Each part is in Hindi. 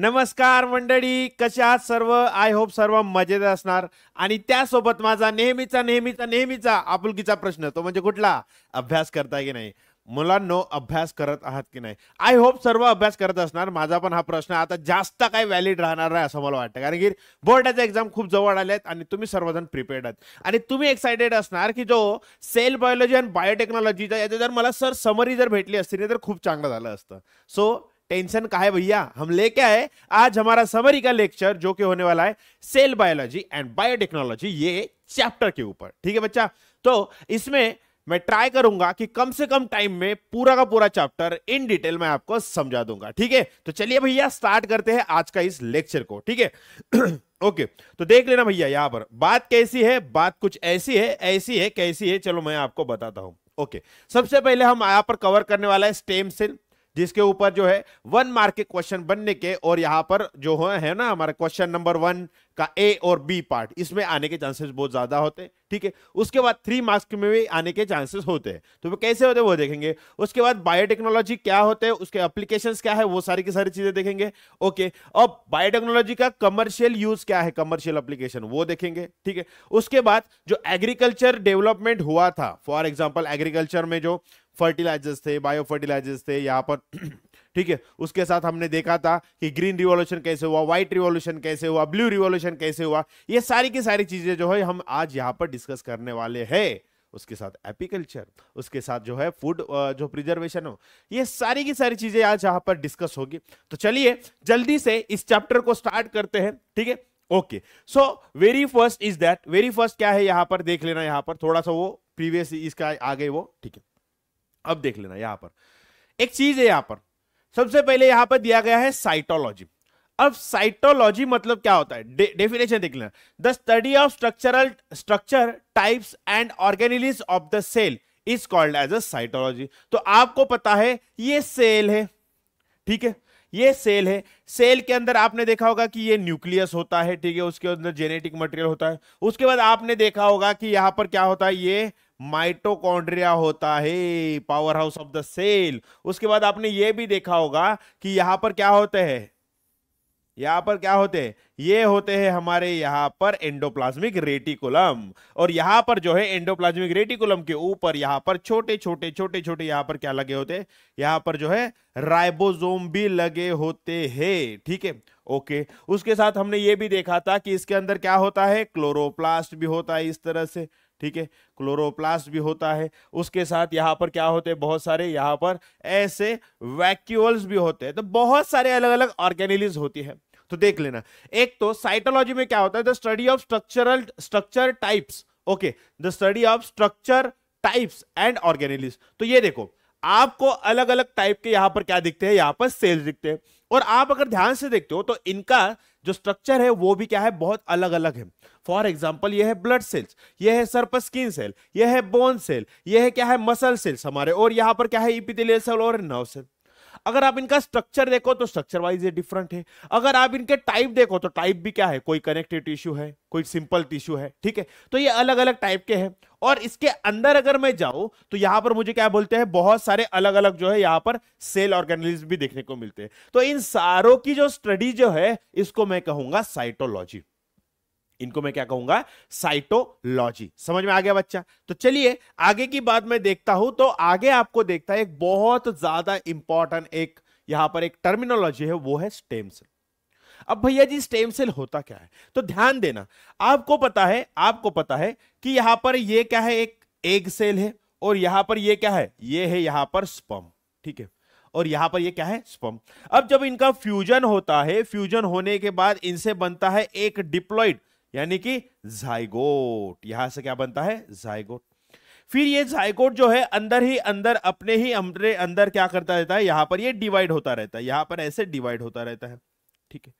नमस्कार मंडळी कशा आहात सर्व? आय होप सर्व मजेत असणार. आणि त्यासोबत माझा नेहमीचा नेहमीचा नेहमीचा आपुलकीचा प्रश्न तो म्हणजे कुठला? अभ्यास करताय की नाही? मुलांनो अभ्यास करत आहात की नाही? आय होप सर्व अभ्यास करत असणार. माझा पण हा प्रश्न आता जास्त काय व्हॅलिड राहणार आहे असं मला वाटतं. कारण की बोर्डाचा एक्झाम खूप जवळ आले आहेत आणि तुम्ही सर्वजण प्रिपेअर्ड आहात. आणि तुम्ही एक्साइटेड असणार की जो सेल बायोलॉजी आणि बायोटेक्नॉलॉजीचा याचं जर मला सर समरी जर भेटली असती तर खूप चांगलं झालं असतं. सो टेंशन का है भैया? हम लेके आए। आज हमारा समरी का लेक्चर जो कि होने वाला है सेल बायोलॉजी एंड बायोटेक्नोलॉजी ये चैप्टर के ऊपर। ठीक है बच्चा? तो इसमें मैं ट्राई करूँगा कि कम से कम टाइम में पूरा का पूरा चैप्टर इन डिटेल में आपको समझा दूँगा। ठीक है? तो चलिए भैया स्टार्ट करते हैं आज का इस लेक्चर को। ठीक है? ओके तो देख लेना भैया यहाँ पर। बात कैसी है? बात कुछ ऐसी है ऐसी है, कैसी है? चलो मैं आपको बताता हूँ। ओके सबसे पहले हम यहाँ पर कवर करने वाला है स्टेम सेल जिसके ऊपर जो है वन मार्क के क्वेश्चन बनने के और यहाँ पर जो है ना, हमारा क्वेश्चन नंबर वन का ए और बी पार्ट इसमें आने के चांसेस बहुत ज़्यादा होते हैं, ठीक है? उसके बाद थ्री मार्क्स में भी आने के चांसेस होते हैं। तो वो कैसे होते हैं वो देखेंगे। उसके बाद बायोटेक्नोलॉजी क्या होते हैं, उसके एप्लीकेशन क्या है, वो सारी की सारी चीज़ें देखेंगे। ओके अब बायोटेक्नोलॉजी का कमर्शियल यूज़ क्या है कमर्शियल एप्लीकेशन वो देखेंगे, ठीक है? उसके बाद जो एग्रीकल्चर डेवलपमेंट हुआ था फॉर एग्ज़ाम्पल एग्रीकल्चर में जो फर्टिलाइजर्स थे बायो फर्टिलाइजर्स थे, यहाँ पर, ठीक है? उसके साथ हमने देखा था कि ग्रीन रिवॉल्यूशन कैसे हुआ व्हाइट रिवॉल्यूशन कैसे हुआ ब्लू रिवॉल्यूशन कैसे हुआ, ये सारी की सारी चीज़ें जो है हम आज यहाँ पर डिस्कस करने वाले हैं। उसके साथ एपिकल्चर उसके साथ जो है फ़ूड जो प्रिजर्वेशन हो, ये सारी की सारी चीज़ें आज यहाँ पर डिस्कस होगी। तो चलिए, जल्दी से इस चैप्टर को स्टार्ट करते हैं, ठीक है? Okay so very first is that very first क्या है यहाँ पर? देख लेना यहाँ पर, थोड़ा सा वो प्रीवियस इसका आ गए वो, ठीक है? अब देख लेना यहाँ पर। एक चीज़ है यहाँ पर। सबसे पहले यहाँ पर दिया गया है साइटोलॉजी अब साइटोलॉजी मतलब क्या होता है? डेफिनेशन देख लेना। The study of structural structure types and organelles of the cell is called as a cytology तो आपको पता है, ये सेल है। ठीक है? ये सेल है। सेल के अंदर आपने देखा होगा कि ये न्यूक्लियस होता है। ठीक है? उसके अंदर जेनेटिक मटेरियल होता है। उसके बाद आपने देखा होगा कि यहाँ पर क्या होता है? ये माइटोकॉन्ड्रिया होता है power house of the cell उसके बाद आपने ये भी देखा होगा कि यहाँ पर क्या होते हैं? यहाँ पर क्या होते हैं? ये होते हैं हमारे यहाँ पर एंडोप्लाज्मिक रेटिकुलम और यहाँ पर जो है एंडोप्लाज्मिक रेटिकुलम के ऊपर यहाँ पर छोटे छोटे छोटे छोटे यहाँ पर क्या लगे होते हैं? यहाँ पर जो है राइबोसोम भी लगे होते हैं, ठीक है? ओके उसके साथ हमने ये भी देखा था कि इसके अंदर क्या होता है? क्लोरोप्लास्ट भी होता है इस तरह से ठीक है? क्लोरोप्लास्ट भी होता है। उसके साथ यहाँ पर क्या होते हैं? बहुत सारे यहाँ पर ऐसे वैक्यूल्स भी होते हैं। तो बहुत सारे अलग अलग ऑर्गेनिलीज होती है। तो देख लेना। एक तो साइटोलॉजी में क्या होता है? The study of structural structure types okay the study of structure types and organelles तो ये देखो आपको अलग अलग टाइप के यहाँ पर क्या दिखते हैं? यहाँ पर सेल्स दिखते हैं। और आप अगर ध्यान से देखते हो तो इनका जो स्ट्रक्चर है, वो भी क्या है? बहुत अलग अलग है। फॉर एग्ज़ाम्पल ये है ब्लड सेल्स ये है सर्प स्किन सेल ये है बोन सेल ये है क्या है? मसल सेल्स हमारे। और यहाँ पर क्या है? इपिथेलियल सेल और नर्व सेल अगर आप इनका स्ट्रक्चर देखो तो स्ट्रक्चर वाइज ये डिफरेंट है। अगर आप इनके टाइप देखो तो टाइप भी क्या है? कोई कनेक्टिव टिश्यू है, कोई सिंपल टिश्यू है, ठीक है? तो ये अलग अलग टाइप के हैं। और इसके अंदर अगर मैं जाऊँ तो यहाँ पर मुझे क्या बोलते हैं? बहुत सारे अलग अलग जो है यहाँ पर सेल ऑर्गेनिज्म भी देखने को मिलते हैं। तो इन सारों की जो स्टडी जो है, इसको मैं कहूँगा साइटोलॉजी इनको मैं क्या कहूँगा? साइटोलॉजी समझ में आ गया बच्चा? तो चलिए, आगे की बात मैं देखता हूँ तो आगे आपको देखता है एक बहुत ज़्यादा इंपॉर्टेंट एक, यहाँ पर एक टर्मिनोलॉजी है, वो है स्टेम सेल अब भैया जी स्टेम सेल होता क्या है? तो ध्यान देना, आपको पता है, आपको पता है कि यहाँ पर ये क्या है, एक एग सेल है, और यहाँ पर ये क्या है? ये है यहाँ पर स्पम ठीक है? और यहाँ पर ये क्या है? स्पम अब जब इनका फ्यूजन होता है फ्यूजन होने के बाद इनसे बनता है एक डिप्लॉइड यानी कि जाइगोट यहाँ से क्या बनता है? जाइगोट फिर ये जाइगोट जो है, अंदर ही अंदर, अपने ही अंदर अंदर क्या करता रहता है? यहाँ पर ये डिवाइड होता रहता है। यहाँ पर ऐसे डिवाइड होता रहता है। ठीक है।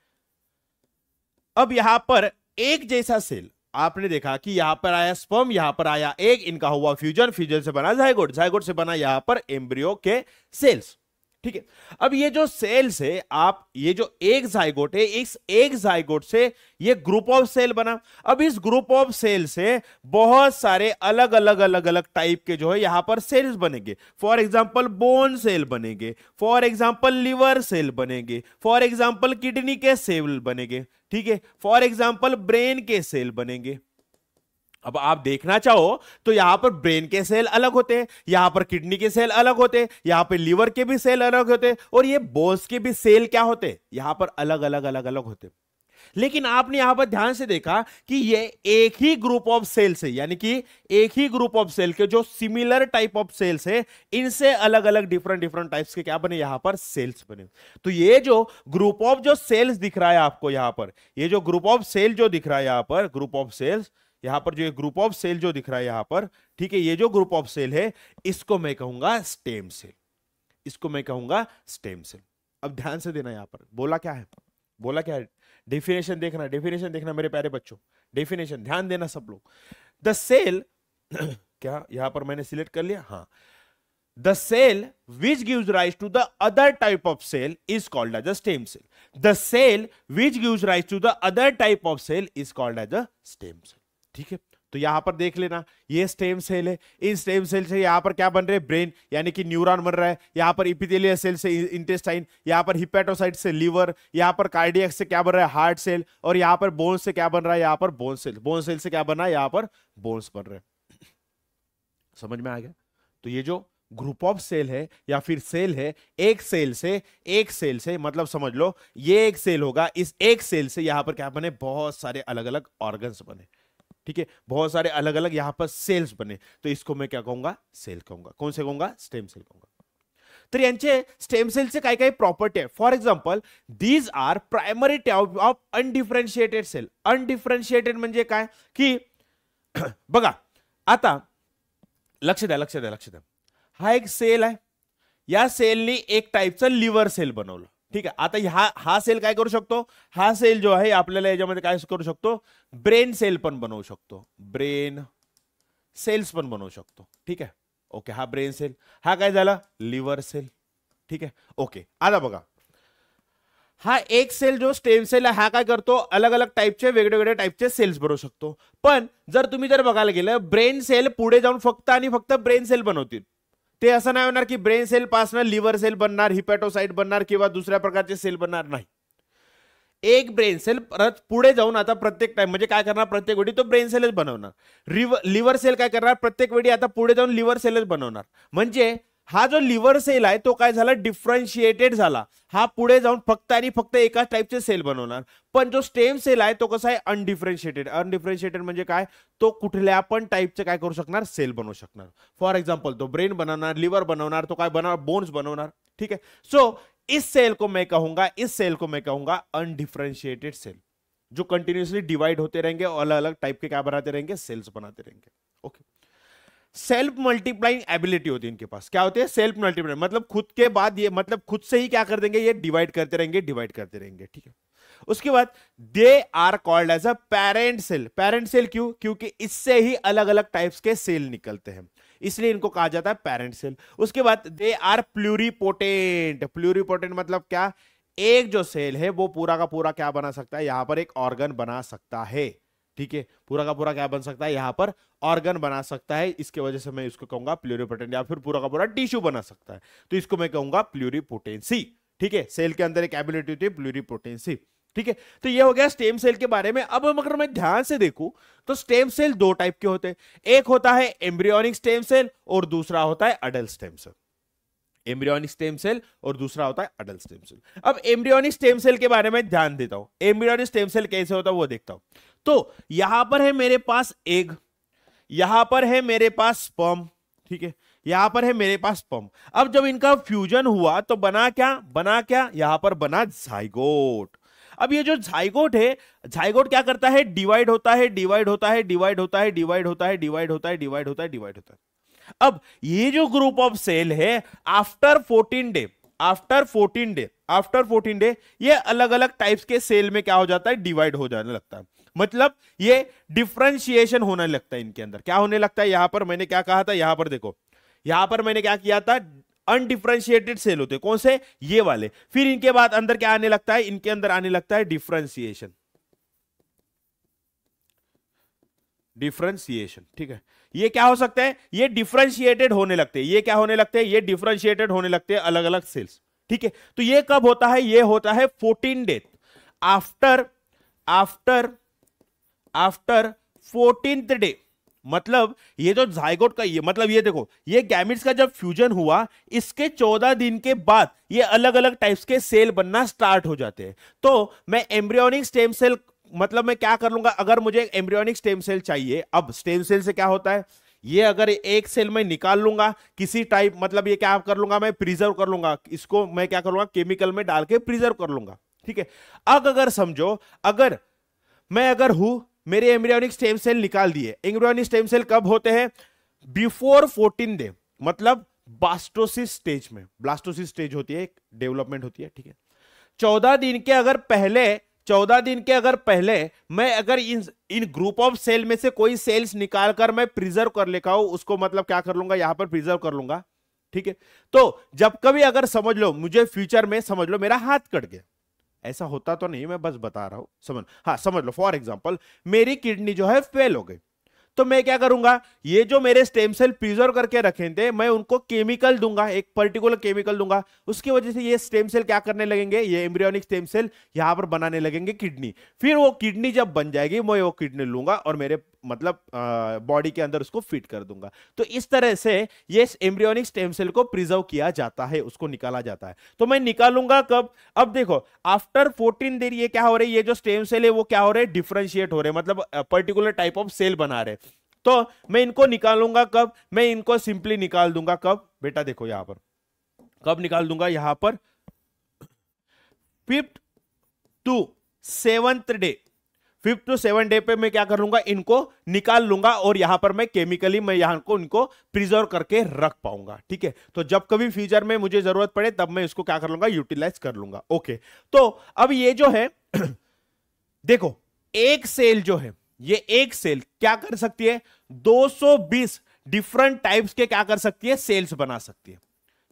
अब यहाँ पर एक जैसा सेल आपने देखा कि यहाँ पर आया स्पर्म यहाँ पर आया एक इनका हुआ फ्यूजन फ्यूजन से बना जाइगोट जाइगोट से बना यहाँ पर एम्ब्रियो के सेल्स ठीक है? अब ये जो सेल्स है आप, ये जो एक जाइगोट है, इस एक जाइगोट से ये ग्रुप ऑफ़ सेल बना। अब इस ग्रुप ऑफ़ सेल से बहुत सारे अलग अलग अलग अलग टाइप के जो है यहाँ पर सेल्स बनेंगे। फॉर एग्जांपल बोन सेल बनेंगे। फॉर एग्जांपल लिवर सेल बनेंगे। फॉर एग्जांपल किडनी के सेल बनेंगे। ठीक है? फॉर एग्जांपल ब्रेन के सेल बनेंगे। अब आप देखना चाहो तो यहाँ पर ब्रेन के सेल अलग होते हैं, यहाँ पर किडनी के सेल अलग होते हैं, यहाँ पर लीवर के भी सेल अलग होते हैं और ये बोन्स के भी सेल क्या होते यहाँ पर अलग अलग अलग अलग होते लेकिन आपने यहाँ पर ध्यान से देखा कि ये एक ही ग्रुप ऑफ़ सेल्स है, यानी कि एक ही ग्रुप ऑफ़ सेल के जो सिमिलर टाइप ऑफ़ सेल्स है, इनसे अलग अलग डिफरेंट डिफरेंट टाइप्स के क्या बने? यहाँ पर सेल्स बने। तो ये जो ग्रुप ऑफ़ जो सेल्स दिख रहा है आपको यहाँ पर, ये जो ग्रुप ऑफ़ सेल जो दिख रहा है यहाँ पर ग्रुप ऑफ़ सेल्स यहाँ पर जो ये ग्रुप ऑफ़ सेल जो दिख रहा है यहाँ पर, ठीक है, ये जो ग्रुप ऑफ़ सेल है, इसको मैं कहूँगा स्टेम सेल इसको मैं कहूँगा स्टेम सेल अब ध्यान से देना यहाँ पर। बोला क्या है? बोला क्या है? डेफिनेशन देखना डेफिनेशन देखना मेरे प्यारे बच्चों। डेफिनेशन ध्यान देना सब लोग। द सेल क्या? यहाँ पर मैंने सिलेक्ट कर लिया? हाँ। The cell which gives rise to the other type of cell is called as a stem cell the cell which gives rise to the other type of cell is called as a stem cell ठीक है? तो यहाँ पर देख लेना, ये स्टेम सेल है। इन स्टेम सेल से यहाँ पर क्या बन रहे ब्रेन यानी कि न्यूरॉन बन रहा है। यहाँ पर इपिथेलियल सेल से इंटेस्टाइन यहाँ पर हिपेटोसाइट से लीवर यहाँ पर कार्डियक से क्या बन रहा है? हार्ट सेल और यहाँ पर बोन से क्या बन रहा है? यहाँ पर बोन सेल बोन सेल से क्या बन है? यहाँ पर बोन्स बन रहे समझ में आ गया? तो ये जो ग्रुप ऑफ़ सेल है, या फिर सेल है, एक सेल से, एक सेल से मतलब समझ लो, ये एक सेल होगा, इस एक सेल से यहाँ पर क्या बने? बहुत सारे अलग अलग ऑर्गन्स बने। ठीक है? बहुत सारे अलग अलग यहाँ पर सेल्स बने। तो इसको मैं क्या कहूँगा? सेल कहूँगा। कौन से कहूँगा? स्टेम सेल कहूँगा। तर यांचे स्टेम सेलचे काय काय प्रॉपर्टी आहे for example these are primary type of undifferentiated cell undifferentiated म्हणजे काय? की बघा, आता लक्ष द्या लक्ष द्या लक्ष द्या. हा एक सेल आहे. या सेलनी एक टाईपचं लिव्हर सेल बनवलं. ठीक आहे. आता ह्या हा सेल काय करू शकतो? हा सेल जो आहे आपल्याला याच्यामध्ये काय करू शकतो? ब्रेन सेल पण बनवू शकतो. ब्रेन सेल्स पण बनवू शकतो. ठीक आहे? ओके हा ब्रेन सेल हा काय झाला? लिव्हर सेल ठीक आहे? ओके आता बघा. हा एक सेल जो स्टेम सेल आहे हा काय करतो? अलग अलग टाईपचे वेगवेगळ्या टाईपचे सेल्स बनवू शकतो. पण जर तुम्ही जर बघायला गेलं ब्रेन सेल पुढे जाऊन फक्त आणि फक्त ब्रेन सेल बनवतील. ते असं नाही होणार की ब्रेन सेल पासनं लिव्हर सेल बनणार हिपॅटोसाईट बनणार किंवा दुसऱ्या प्रकारचे सेल बनणार नाही. एक ब्रेन सेल परत पुढे जाऊन आता प्रत्येक टाइम म्हणजे काय करणार प्रत्येक वेळी तो ब्रेन सेलच बनवणार. लिव्हर सेल काय करणार? प्रत्येक वेळी आता पुढे जाऊन लिव्हर सेलच बनवणार. म्हणजे हा जो लिव्हर सेल आहे तो काय झाला? डिफरन्शिएटेड झाला. हा जाऊन फक्त आणि सेल बनवणार. पण स्टेम सेल आहे तो कसा आहे? अनडिफरन्शिएटेड अनडिफरन्शिएटेड तो कुठल्या पण टाईपचे करू शकणार? सेल बनवू शकणार. फॉर एक्झाम्पल तो ब्रेन बनवणार लिव्हर बनवणार तो काय बोन्स बनवणार. ठीक आहे? सो इस सेल को मैं कहूँगा, इस सेल को मैं कहूँगा अनडिफरेंशिएटेड सेल जो कंटिन्यूसली डिवाइड होते रहेंगे अलग अलग टाइप के क्या बनाते रहेंगे? सेल्स बनाते रहेंगे. सेल्फ मल्टीप्लाइंग एबिलिटी होती है इनके पास। क्या होती है? सेल्फ मल्टीप्लाई मतलब खुद के बाद ये मतलब खुद से ही क्या कर देंगे? ये डिवाइड करते रहेंगे डिवाइड करते रहेंगे, ठीक है? उसके बाद they are called as a parent cell parent cell क्यों? क्योंकि इससे ही अलग अलग टाइप्स के सेल निकलते हैं। इसलिए इनको कहा जाता है पेरेंट सेल उसके बाद दे आर प्लूरीपोटेंट प्लूरीपोटेंट मतलब क्या? एक जो सेल है, वो पूरा का पूरा क्या बना सकता है? यहाँ पर एक ऑर्गन बना सकता है। ठीक है, पूरा का पूरा क्या बन सकता है? यहाँ पर ऑर्गन बना सकता है। इसके वजह से मैं इसको कहूँगा प्लूरीपोटेंट या फिर पूरा का पूरा टिश्यू बना सकता है। तो इसको मैं कहूँगा प्लूरीपोटेंसी ठीक है? सेल के अंदर एक एबिलिटी होती है प्लूरीपोटेंसी ठीक है? तो ये हो गया स्टेम सेल के बारे में। अब अगर मैं ध्यान से देखूँ तो स्टेम सेल दो टाइप के होते हैं। एक होता है एम्ब्रियोनिक स्टेम सेल और दूसरा होता है adult stem cell embryonic stem cell और दूसरा होता है अडल्ट स्टेम सेल अब एम्ब्रियोनिक स्टेम सेल के बारे में ध्यान देता हूँ। एम्ब्रियोनिक स्टेम सेल कैसे होता है वो देखता हूँ। तो यहाँ पर है मेरे पास एग यहाँ पर है मेरे पास स्पर्म ठीक है? यहाँ पर है मेरे पास स्पर्म अब जब इनका फ्यूजन हुआ तो बना क्या? बना क्या? यहाँ पर बना जाइगोट अब ये जो झाइगोट है झाइगोट क्या करता है? डिवाइड होता है डिवाइड होता है डिवाइड होता है डिवाइड होता है डिवाइड होता है डिवाइड होता है डिवाइड होता है। अब ये जो ग्रुप ऑफ़ सेल है after fourteen day after fourteen day after fourteen day ये अलग अलग टाइप्स के सेल में क्या हो जाता है? डिवाइड हो जाने लगता है। मतलब ये डिफ्रेंशिएशन होने लगता है इनके अंदर। क्या होने लगता है? यहाँ पर मैंने क्या कहा था? यहाँ पर देखो। यहाँ पर मैंने क्या किया था? अनडिफ्रेंशिएटेड सेल होते कौन से? ये वाले। फिर इनके बाद अंदर क्या आने लगता है? इनके अंदर आने लगता है डिफ्रेंसिएशन डिफ्रेंसिएशन ठीक है। ये क्या हो सकता है? ये डिफ्रेंशिएटेड होने लगते हैं। ये क्या होने लगते हैं? ये डिफ्रेंशिएटेड होने लगते हैं अलग अलग सेल्स ठीक है। तो ये कब होता है? ये होता है fourteen death after after after fourteenth day मतलब ये जो जाइगोट का ये मतलब ये देखो, ये गैमिट्स का जब फ्यूजन हुआ, इसके चौदह दिन के बाद ये अलग अलग टाइप्स के सेल बनना स्टार्ट हो जाते हैं। तो मैं एम्ब्रियोनिक स्टेम सेल मतलब मैं क्या कर लूँगा? अगर मुझे एम्ब्रियोनिक स्टेम सेल चाहिए, अब स्टेम सेल से क्या होता है? ये अगर एक सेल में निकाल लूँगा, किसी टाइप मतलब ये क्या कर लूँगा मैं? प्रिजर्व कर लूँगा। इसको मैं क्या करूँगा? केमिकल में डाल के प्रिजर्व कर लूँगा। ठीक है? अब अगर समझो, अगर मैं अगर हूँ मेरे एम्ब्रियोनिक स्टेम सेल निकाल दिए। एम्ब्रियोनिक स्टेम सेल कब होते हैं? बिफोर फोर्टीन डे मतलब बास्टोसिस स्टेज में। ब्लास्टोसिस स्टेज होती है, एक डेवलपमेंट होती है, ठीक है? चौदह दिन के अगर पहले, चौदह दिन के अगर पहले मैं अगर इन इन ग्रुप ऑफ़ सेल में से कोई सेल्स निकाल कर मैं प्रिजर्व कर लेता हूँ, उसको मतलब क्या कर लूँगा? यहाँ पर प्रिजर्व कर लूँगा, ठीक है? तो जब कभी अगर समझ लो, मुझे फ्यूचर में समझ लो, मेरा हाथ कट गया। ऐसा होता तो नहीं, मैं बस बता रहा हूँ, समझ हाँ समझ लो। फॉर एग्ज़ाम्पल मेरी किडनी जो है फेल हो गई। तो मैं क्या करूँगा? ये जो मेरे स्टेम सेल प्रिजर्व करके रखे थे, मैं उनको केमिकल दूँगा, एक पर्टिकुलर केमिकल दूँगा। उसकी वजह से ये स्टेम सेल क्या करने लगेंगे? ये एम्ब्रियोनिक स्टेम सेल यहाँ पर बनाने लगेंगे किडनी फिर वो किडनी जब बन जाएगी, मैं वो किडनी लूँगा और मेरे मतलब बॉडी के अंदर उसको फिट कर दूँगा। तो इस तरह से ये एम्ब्रियोनिक स्टेम सेल को प्रिजर्व किया जाता है, उसको निकाला जाता है। तो मैं निकालूँगा कब? अब देखो आफ्टर फोर्टीन देर ये क्या हो रहा है? ये जो स्टेम सेल है, वो क्या हो रहे हैं? डिफ्रेंशिएट हो रहे मतलब पर्टिकुलर टाइप ऑफ़ सेल बना रहे तो मैं इनको निकालूँगा कब? मैं इनको सिंपली निकाल दूँगा कब? बेटा देखो यहाँ पर। कब निकाल दूँगा? यहाँ पर। Fifth to seventh day fifth to seven day पे मैं क्या कर लूँगा? इनको निकाल लूँगा और यहाँ पर मैं केमिकली मैं यहाँ को इनको प्रिजर्व करके रख पाऊँगा, ठीक है? तो जब कभी फ्यूचर में मुझे ज़रूरत पड़े, तब मैं इसको क्या कर लूँगा? यूटिलाइज कर लूँगा ओके तो अब ये जो है, देखो, एक सेल जो है, ये एक सेल क्या कर सकती है? 220 डिफरेंट टाइप्स के क्या कर सकती है? सेल्स बना सकती है।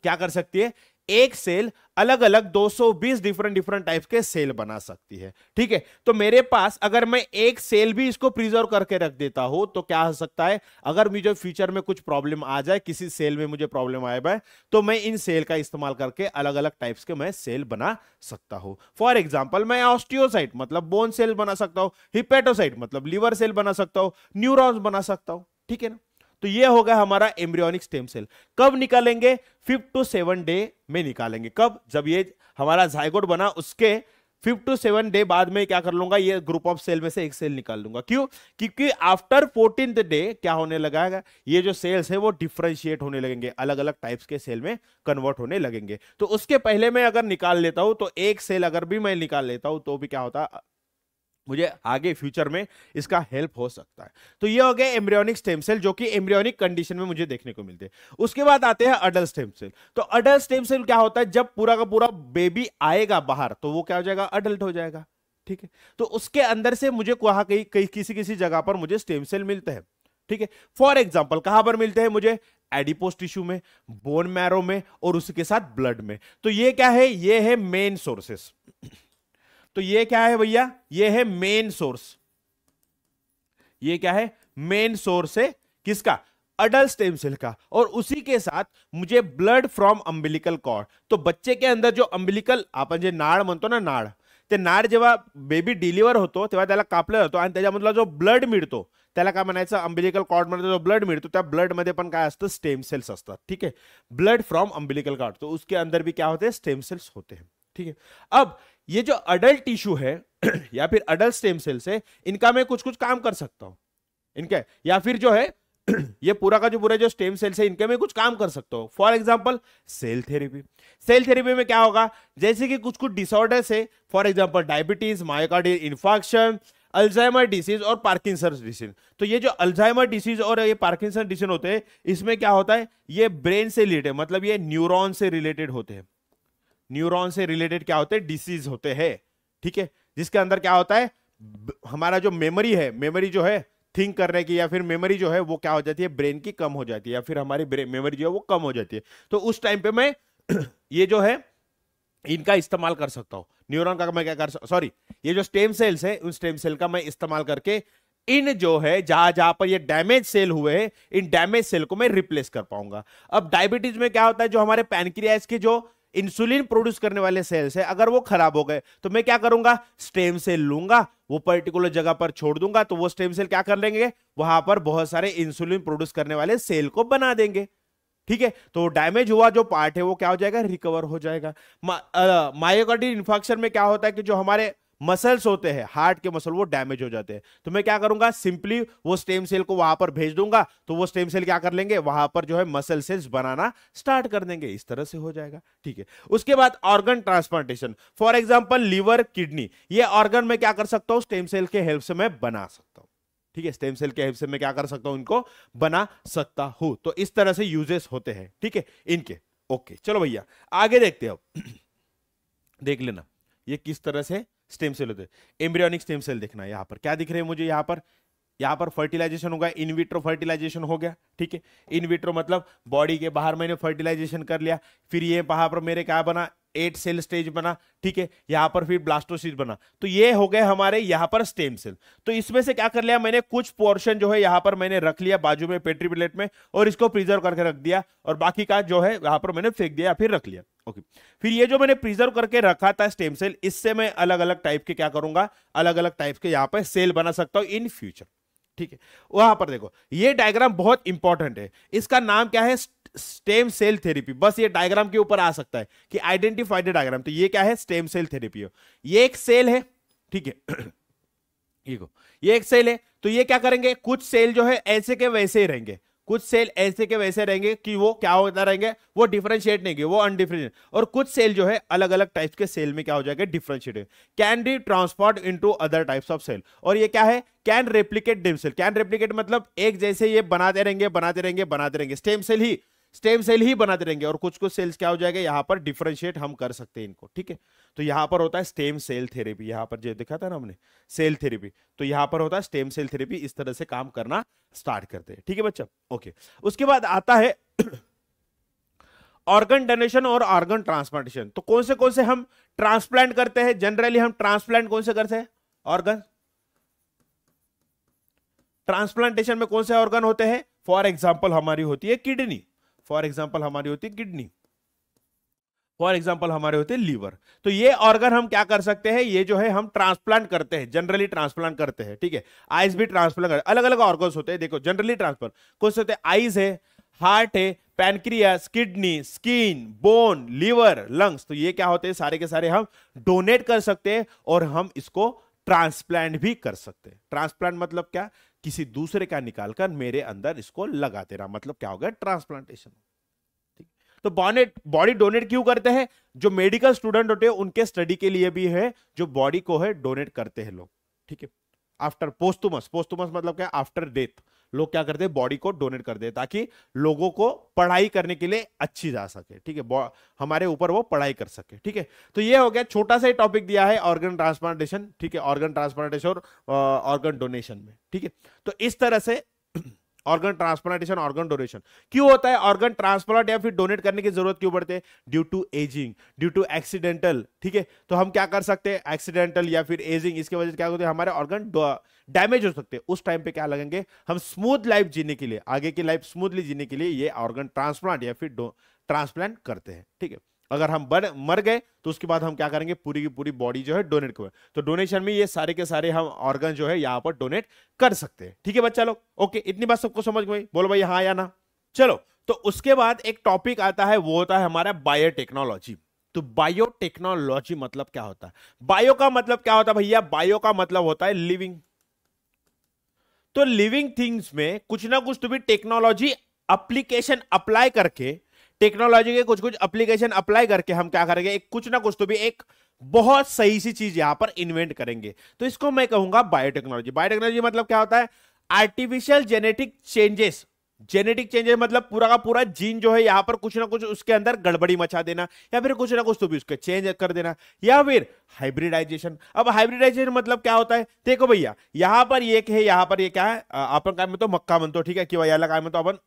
क्या कर सकती है? एक सेल अलग अलग 220 डिफरेंट डिफरेंट टाइप के सेल बना सकती है। ठीक है? तो मेरे पास अगर मैं एक सेल भी इसको प्रिजर्व करके रख देता हूँ तो क्या हो सकता है? अगर मुझे फ्यूचर में कुछ प्रॉब्लम आ जाए, किसी सेल में मुझे प्रॉब्लम आए बाय तो मैं इन सेल का इस्तेमाल करके अलग अलग टाइप्स के मैं सेल बना सकता हूँ। फॉर एग्ज़ाम्पल मैं ऑस्टियोसाइट मतलब बोन सेल बना सकता हूँ हिपेटोसाइट मतलब लिवर सेल बना सकता हूँ न्यूरॉन्स बना सकता हूँ। ठीक है ना? तो ये होगा हमारा एम्ब्रियोनिक स्टेम सेल। कब निकालेंगे? फिफ्थ टू सेवन डे में निकालेंगे। कब? जब ये हमारा जायगोट बना, उसके फिफ्थ टू सेवन डे बाद में क्या कर लूँगा? ये ग्रुप ऑफ़ सेल में से एक सेल निकाल लूँगा। क्यों? क्योंकि आफ्टर फोर्टीन डे क्या होने लगा है? ये जो सेल्स है, वो डिफ्रेंशिएट होने लगेंगे। अलग अलग टाइप्स के सेल में कन्वर्ट होने लगेंगे। तो उसके पहले मैं अगर निकाल लेता हूँ तो एक सेल अगर भी मैं निकाल लेता हूँ तो भी क्या होता? मुझे आगे फ्यूचर में इसका हेल्प हो सकता है। तो ये हो गया एम्ब्रियोनिक स्टेम सेल, जो कि एम्ब्रियोनिक कंडीशन में मुझे देखने को मिलते हैं। उसके बाद आते हैं अडल्ट स्टेम सेल। तो अडल्ट स्टेम सेल क्या होता है? जब पूरा का पूरा बेबी आएगा बाहर तो वो क्या हो जाएगा? अडल्ट हो जाएगा। ठीक है? तो उसके अंदर से मुझे कहा कहीं कहीं किसी किसी जगह पर मुझे स्टेम सेल मिलते हैं। ठीक है? फॉर एग्ज़ाम्पल कहाँ पर मिलते हैं मुझे? एडिपोस टिश्यू में, बोन मैरो में और उसके साथ ब्लड में। तो ये क्या है? ये है मेन सोर्सेस। तो ये क्या है भैया? ये है मेन सोर्स ये क्या है? मेन सोर्स है किसका? अडल्ट स्टेम सेल का. और उसी के साथ मुझे ब्लड फ्रॉम अम्बिलिकल कॉर्ड तो बच्चे के अंदर जो अम्बिलिकल आपण जे नाड़ म्हणतो ना नाड़, ते नाड़ जेव्हा बेबी डिलिव्हर होतो, तेव्हा त्याला कापलं जो ब्लड मिळतो, त्याला काय म्हणायचं? अम्बिलिकल कॉर्डमध्ये जो ब्लड मिळतो, त्या ब्लडमध्ये पण काय स्टेम सेल्स ठीक है ब्लड फ्रॉम अम्बिलिकल कॉर्ड तो उसके अंदर भी क्या होते? हैं स्टेम सेल्स होते. हैं ठीक है अब ये जो अडल्ट टिश्यू है, या फिर अडल्ट स्टेम सेल्स है, इनका मैं कुछ कुछ काम कर सकता हूँ। इनके, या फिर जो है, ये पूरा का जो पूरा जो स्टेम सेल्स है, इनके में कुछ काम कर सकता हूँ। For example cell therapy cell therapy में क्या होगा? जैसे कि कुछ कुछ डिसऑर्डर्स है for example diabetes myocardial infarction Alzheimer disease और पार्किंसन डिसीज तो ये जो अल्जाइमर डिसीज और ये पार्किंसन डिसीज होते हैं, इसमें क्या होता है? ये ब्रेन से रिलेटेड मतलब ये न्यूरॉन से रिलेटेड होते हैं। न्यूरॉन से रिलेटेड क्या होते हैं? डिसीज होते हैं। ठीक है? जिसके अंदर क्या होता है? हमारा जो मेमोरी है, मेमोरी जो है थिंक करने की या फिर मेमोरी जो है वो क्या हो जाती है? ब्रेन की कम हो जाती है या फिर हमारी मेमोरी जो है वो कम हो जाती है। तो उस टाइम पे मैं ये जो है, इनका इस्तेमाल कर सकता हूँ। न्यूरॉन का मैं क्या कर सॉरी, ये जो स्टेम सेल्स है, उन स्टेम सेल का मैं इस्तेमाल करके इन जो है, जहाँ जहाँ पर ये डैमेज सेल हुए हैं, इन डैमेज सेल को मैं रिप्लेस कर पाऊँगा। अब डायबिटीज़ में क्या होता है? जो हमारे पैनक्रियाज के जो इंसुलिन प्रोड्यूस करने वाले सेल्स है, अगर वो खराब हो गए तो मैं क्या करूँगा? स्टेम सेल लूँगा, वो पर्टिकुलर जगह पर छोड़ दूँगा तो वो स्टेम सेल क्या कर लेंगे? वहाँ पर बहुत सारे इंसुलिन प्रोड्यूस करने वाले सेल को बना देंगे। ठीक है? तो डैमेज हुआ, जो पार्ट है, वो क्या हो जाएगा? रिकवर हो जाएगा। मायोकार्डियल इंफेक्शन में क्या होता है कि जो हमारे मसल्स होते हैं हार्ट के मसल वो डैमेज हो जाते हैं। तो मैं क्या करूँगा? सिंपली वो स्टेम सेल को वहाँ पर भेज दूँगा तो वो स्टेम सेल क्या कर लेंगे? वहाँ पर जो है मसल सेल्स बनाना स्टार्ट कर देंगे। इस तरह से हो जाएगा, ठीक है। उसके बाद organ transplantation for example liver kidney ये ऑर्गन में क्या कर सकता हूँ? स्टेम सेल के हेल्प से मैं बना सकता हूँ, ठीक है। स्टेम सेल के हेल्प से मैं क्या कर सकता हूँ? इनको बना सकता हूँ। तो इस तरह से यूजेस होते हैं, ठीक है, इनके। ओके चलो भैया, आगे देखते हैं देख लेना, ये किस तरह से स्टेम सेल होते हैं। एम्ब्रियोनिक स्टेम सेल देखना है यहाँ पर। क्या दिख रहे हैं मुझे यहाँ पर? यहाँ पर फर्टिलाइजेशन होगा इन विट्रो फर्टिलाइजेशन हो गया, ठीक है? इन विट्रो मतलब बॉडी के बाहर मैंने फर्टिलाइजेशन कर लिया, फिर ये वहाँ पर मेरे क्या बना? एट सेल स्टेज बना, ठीक है? यहाँ पर फिर ब्लास्टोसिस बना। तो ये हो गए हमारे यहाँ पर स्टेम सेल तो इसमें से क्या कर लिया? मैंने कुछ पोर्शन जो है यहाँ पर मैंने रख लिया बाजू में पेट्री प्लेट में, और इसको प्रिजर्व करके रख दिया, और बाकी का जो है यहाँ पर मैंने फेंक दिया फिर रख लिया। ओके फिर ये जो मैंने प्रिजर्व करके रखा था स्टेम सेल इससे मैं अलग अलग टाइप के क्या करूँगा? अलग अलग टाइप के यहाँ पर सेल बना सकता हूँ इन फ्यूचर ठीक है? वहाँ पर देखो, ये डायग्राम बहुत इंपॉर्टेंट है। इसका नाम क्या है? स्टेम सेल थेरेपी बस ये डायग्राम के ऊपर आ सकता है कि आइडेंटिफाइड डायग्राम तो ये क्या है? स्टेम सेल थेरेपी ये एक सेल है, ठीक है? ये एक सेल है तो ये क्या करेंगे? कुछ सेल जो है ऐसे के वैसे ही रहेंगे। कुछ सेल ऐसे के वैसे रहेंगे कि वो क्या होता रहेंगे, वो डिफरेंशिएट नहीं वो अनडिफरेंशिएट और कुछ सेल जो है अलग अलग टाइप्स के सेल में क्या हो जाएगा differentiate can be transformed into other types of cell और ये क्या है? Can replicate them cell can replicate मतलब एक जैसे ये बनाते रहेंगे बनाते रहेंगे बनाते रहेंगे। स्टेम सेल ही स्टेम सेल ही बनाते रहेंगे और कुछ कुछ सेल्स क्या हो जाएगा? यहाँ पर डिफरेंशिएट हम कर सकते हैं इनको, ठीक है? तो यहाँ पर होता है स्टेम सेल थेरेपी यहाँ पर जो दिखा था ना हमने सेल थेरेपी तो यहाँ पर होता है स्टेम सेल थेरेपी इस तरह से काम करना स्टार्ट करते हैं, ठीक है बच्चा? ओके उसके बाद आता है ऑर्गन डोनेशन और ऑर्गन ट्रांसप्लांटेशन तो कौन से कौन से हम ट्रांसप्लांट करते हैं? जनरली हम ट्रांसप्लांट कौन से करते हैं? ऑर्गन ट्रांसप्लांटेशन में कौन से ऑर्गन होते हैं? फॉर एग्ज़ाम्पल हमारी होती है किडनी फॉर एग्ज़ाम्पल हमारी होती है किडनी। फॉर एग्ज़ाम्पल हमारे होते हैं लीवर। तो ये ऑर्गन हम क्या कर सकते हैं? ये जो है, हम ट्रांसप्लांट करते हैं जनरली ट्रांसप्लांट करते हैं, ठीक है? आइज़ भी ट्रांसप्लांट करते अलग अलग ऑर्गन होते हैं, देखो जनरली ट्रांसप्लांट कुछ होते हैं आइज़ है हार्ट है pancreas kidney skin bone liver lungs तो ये क्या होते हैं? सारे के सारे हम डोनेट कर सकते हैं और हम इसको ट्रांसप्लांट भी कर सकते हैं। ट्रांसप्लांट मतलब क्या? किसी दूसरे का निकालकर मेरे अंदर इसको लगाते रहा मतलब क्या हो गया? ट्रांसप्लांटेशन ठीक? तो बॉनेट बॉडी डोनेट क्यों करते हैं? जो मेडिकल स्टूडेंट होते हैं, उनके स्टडी के लिए भी है, जो बॉडी को है डोनेट करते हैं लोग। ठीक है? आफ्टर पोस्टुमस पोस्टुमस मतलब क्या? आफ्टर डेथ लोग क्या करते हैं बॉडी को डोनेट कर दे ताकि लोगों को पढ़ाई करने के लिए अच्छी जा सके, ठीक है? हमारे ऊपर वो पढ़ाई कर सके, ठीक है? तो ये हो गया, छोटा सा टॉपिक दिया है ऑर्गन ट्रांसप्लांटेशन ठीक है? ऑर्गन ट्रांसप्लांटेशन और ऑर्गन डोनेशन में, ठीक है? तो इस तरह से ऑर्गन ट्रांसप्लांटेशन ऑर्गन डोनेशन क्यों होता है? ऑर्गन ट्रांसप्लांट या फिर डोनेट करने की ज़रूरत क्यों पड़ती है? Due to ageing due to accidental ठीक है? तो हम क्या कर सकते हैं? एक्सीडेंटल या फिर एजिंग इसके वजह से क्या होते हैं? हमारे ऑर्गन डैमेज हो सकते हैं। उस टाइम पे क्या लगेंगे? हम स्मूथ लाइफ जीने के लिए, आगे की लाइफ स्मूथली जीने के लिए ये ऑर्गन ट्रांसप्लांट या फिर ट्रांसप्लांट करते हैं, ठीक है? अगर हम बर, मर गए तो उसके बाद हम क्या करेंगे? पूरी की पूरी बॉडी जो है डोनेट करें। तो डोनेशन में ये सारे के सारे हम ऑर्गन जो है यहाँ पर डोनेट कर सकते हैं। ठीक है बच्चा लोग? ओके इतनी बात सबको समझ गई बोलो भाई हाँ या ना? चलो तो उसके बाद एक टॉपिक आता है वो होता है हमारा बायोटेक्नोलॉजी तो बायोटेक्नोलॉजी मतलब क्या होता है? बायो का मतलब क्या होता है भैया? बायो का मतलब होता है लिविंग तो लिविंग थिंग्स में कुछ ना कुछ तो भी टेक्नोलॉजी अप्लीकेशन अप्लाई करके टेक्नोलॉजी के कुछ कुछ एप्लीकेशन अप्लाई करके हम क्या करेंगे? एक कुछ ना कुछ तो भी एक बहुत सही सी चीज़ यहाँ पर इन्वेंट करेंगे। तो इसको मैं कहूँगा बायोटेक्नोलॉजी बायोटेक्नोलॉजी मतलब क्या होता है? Artificial genetic changes genetic changes मतलब पूरा का पूरा जीन जो है यहाँ पर कुछ ना कुछ उसके अंदर गड़बड़ी मचा देना, या फिर कुछ ना कुछ तो भी उसके चेंज कर देना, या फिर हाइब्रिडाइजेशन अब हाइब्रिडाइजेशन मतलब क्या होता है? देखो भैया, यहाँ पर ये है, यहाँ पर ये क्या है? अपन काय म्हणतो मक्का म्हणतो ठीक है, कि याला काय म्हणतो अपन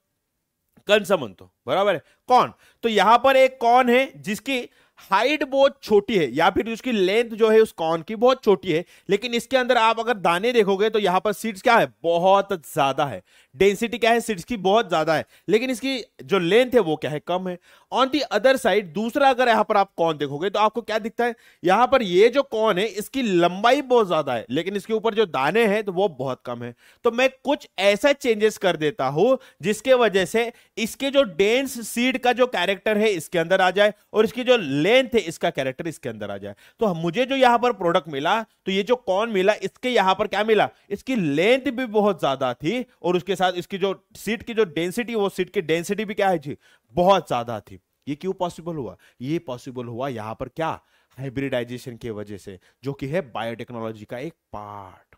कंस तो बराबर है। कौन? तो यहाँ पर एक कौन है जिसकी हाइट बहुत छोटी है, या फिर उसकी लेंथ जो है उस कॉर्न की बहुत छोटी है, लेकिन इसके अंदर आप अगर दाने देखोगे तो यहाँ पर सीड्स क्या है? बहुत ज़्यादा है। डेंसिटी क्या है? सीड्स की बहुत ज़्यादा है। लेकिन इसकी जो लेंथ है वो क्या है? कम है। ऑन दी अदर साइड दूसरा अगर यहाँ पर आप कौन देखोगे तो आपको क्या दिखता है? यहाँ पर ये जो कौन है, इसकी लंबाई बहुत ज़्यादा है, लेकिन इसके ऊपर जो दाने हैं तो वो बहुत कम है। तो मैं कुछ ऐसा चेंजेस कर देता हूँ, जिसके वजह से इसके जो डेंस सीड का जो कैरेक्टर है, इसके अंदर आ जाए, और इसकी जो लेंथ है इसका कैरेक्टर इसके अंदर आ जाए। तो मुझे जो यहाँ पर प्रोडक्ट मिला तो ये जो कौन मिला, इसके यहाँ पर क्या मिला? इसकी लेंथ भी बहुत ज़्यादा थी और उसके साथ इसकी जो सीट की जो डेंसिटी वो सीट की डेंसिटी भी क्या है जी? बहुत ज़्यादा थी। ये क्यों पॉसिबल हुआ? ये पॉसिबल हुआ यहाँ पर क्या? हाइब्रिडाइजेशन की वजह से, जो कि है बायोटेक्नोलॉजी का एक पार्ट